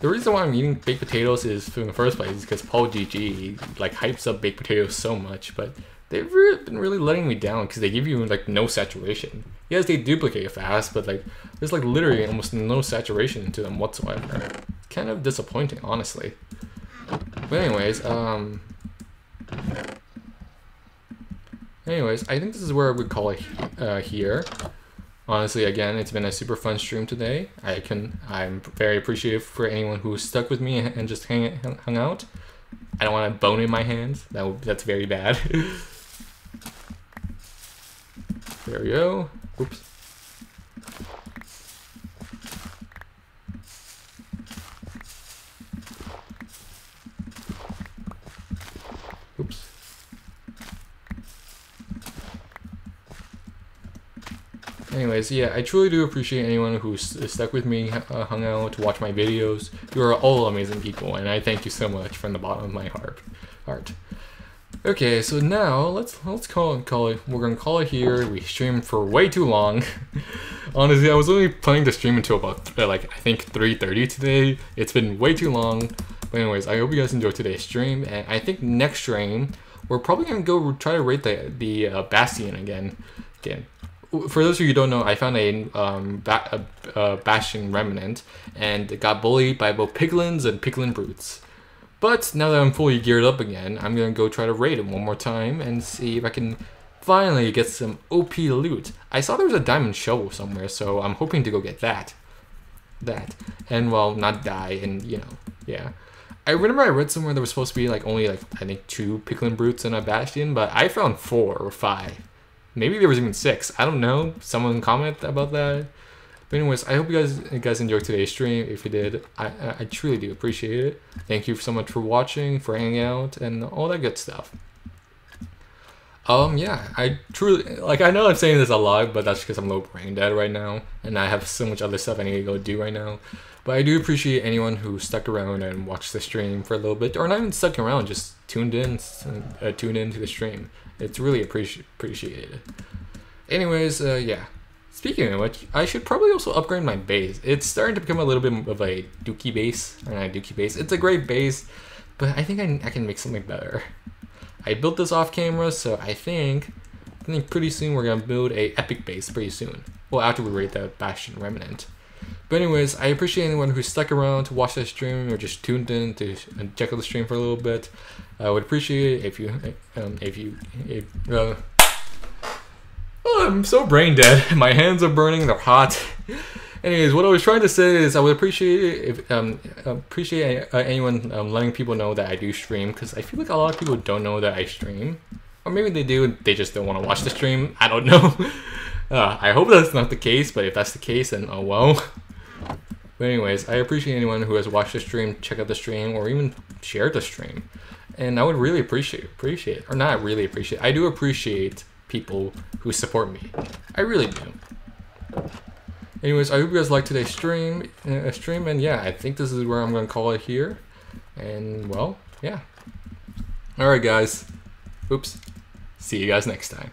The reason why I'm eating baked potatoes is in the first place is because PaulGG like hypes up baked potatoes so much, but they've been really letting me down because they give you like no saturation. Yes, they duplicate fast, but like there's like literally almost no saturation to them whatsoever. Kind of disappointing, honestly. But anyways, um, Anyways, I think this is where we call it uh, here. Honestly, again, it's been a super fun stream today. I can, I'm very appreciative for anyone who stuck with me and just hang, hung out. I don't want a bone in my hands. That that's very bad. there we go. Oops. Oops. Anyways, yeah, I truly do appreciate anyone who's stuck with me, uh, hung out, to watch my videos. You are all amazing people, and I thank you so much from the bottom of my heart. Heart. Okay, so now let's let's call it call it. We're gonna call it here. We streamed for way too long. Honestly, I was only planning to stream until about uh, like I think 3:30 today. It's been way too long. But anyways, I hope you guys enjoyed today's stream, and I think next stream we're probably gonna go try to rate the the uh, Bastion again. Again, for those of you who don't know, I found a, um, ba- a, a Bastion Remnant and got bullied by both Piglins and Piglin Brutes. But now that I'm fully geared up again, I'm gonna go try to raid him one more time and see if I can finally get some OP loot. I saw there was a diamond shovel somewhere, so I'm hoping to go get that. That. And well, not die, and you know, yeah. I remember I read somewhere there was supposed to be like only like I think two Piglin Brutes and a Bastion, but I found four or five. Maybe there was even six. I don't know. Someone comment about that. But anyways, I hope you guys you guys enjoyed today's stream. If you did, I I truly do appreciate it. Thank you so much for watching, for hanging out, and all that good stuff. Um, yeah, I truly like. I know I'm saying this a lot, but that's because I'm low brain dead right now, and I have so much other stuff I need to go do right now. But I do appreciate anyone who stuck around and watched the stream for a little bit, or not even stuck around, just tuned in, uh, tuned into the stream. It's really appreci- appreciated. Anyways, uh, yeah. Speaking of which, I should probably also upgrade my base. It's starting to become a little bit of a dookie base, not a dookie base. It's a great base, but I think I, I can make something better. I built this off camera, so I think I think pretty soon we're gonna build a epic base pretty soon. Well, after we raid the Bastion Remnant. But anyways, I appreciate anyone who stuck around to watch the stream or just tuned in to check out the stream for a little bit. I would appreciate it if you, um, if you, if, uh, oh, I'm so brain dead. My hands are burning. They're hot. Anyways, what I was trying to say is I would appreciate if um appreciate uh, anyone um, letting people know that I do stream because I feel like a lot of people don't know that I stream, or maybe they do. They just don't want to watch the stream. I don't know. Uh, I hope that's not the case, but if that's the case, then oh well. But anyways, I appreciate anyone who has watched the stream, check out the stream, or even shared the stream and I would really appreciate appreciate or not really appreciate. I do appreciate people who support me. I really do. Anyways, I hope you guys liked today's stream. Uh, stream, and yeah, I think this is where I'm gonna call it here. And well, yeah. All right, guys. Oops. See you guys next time.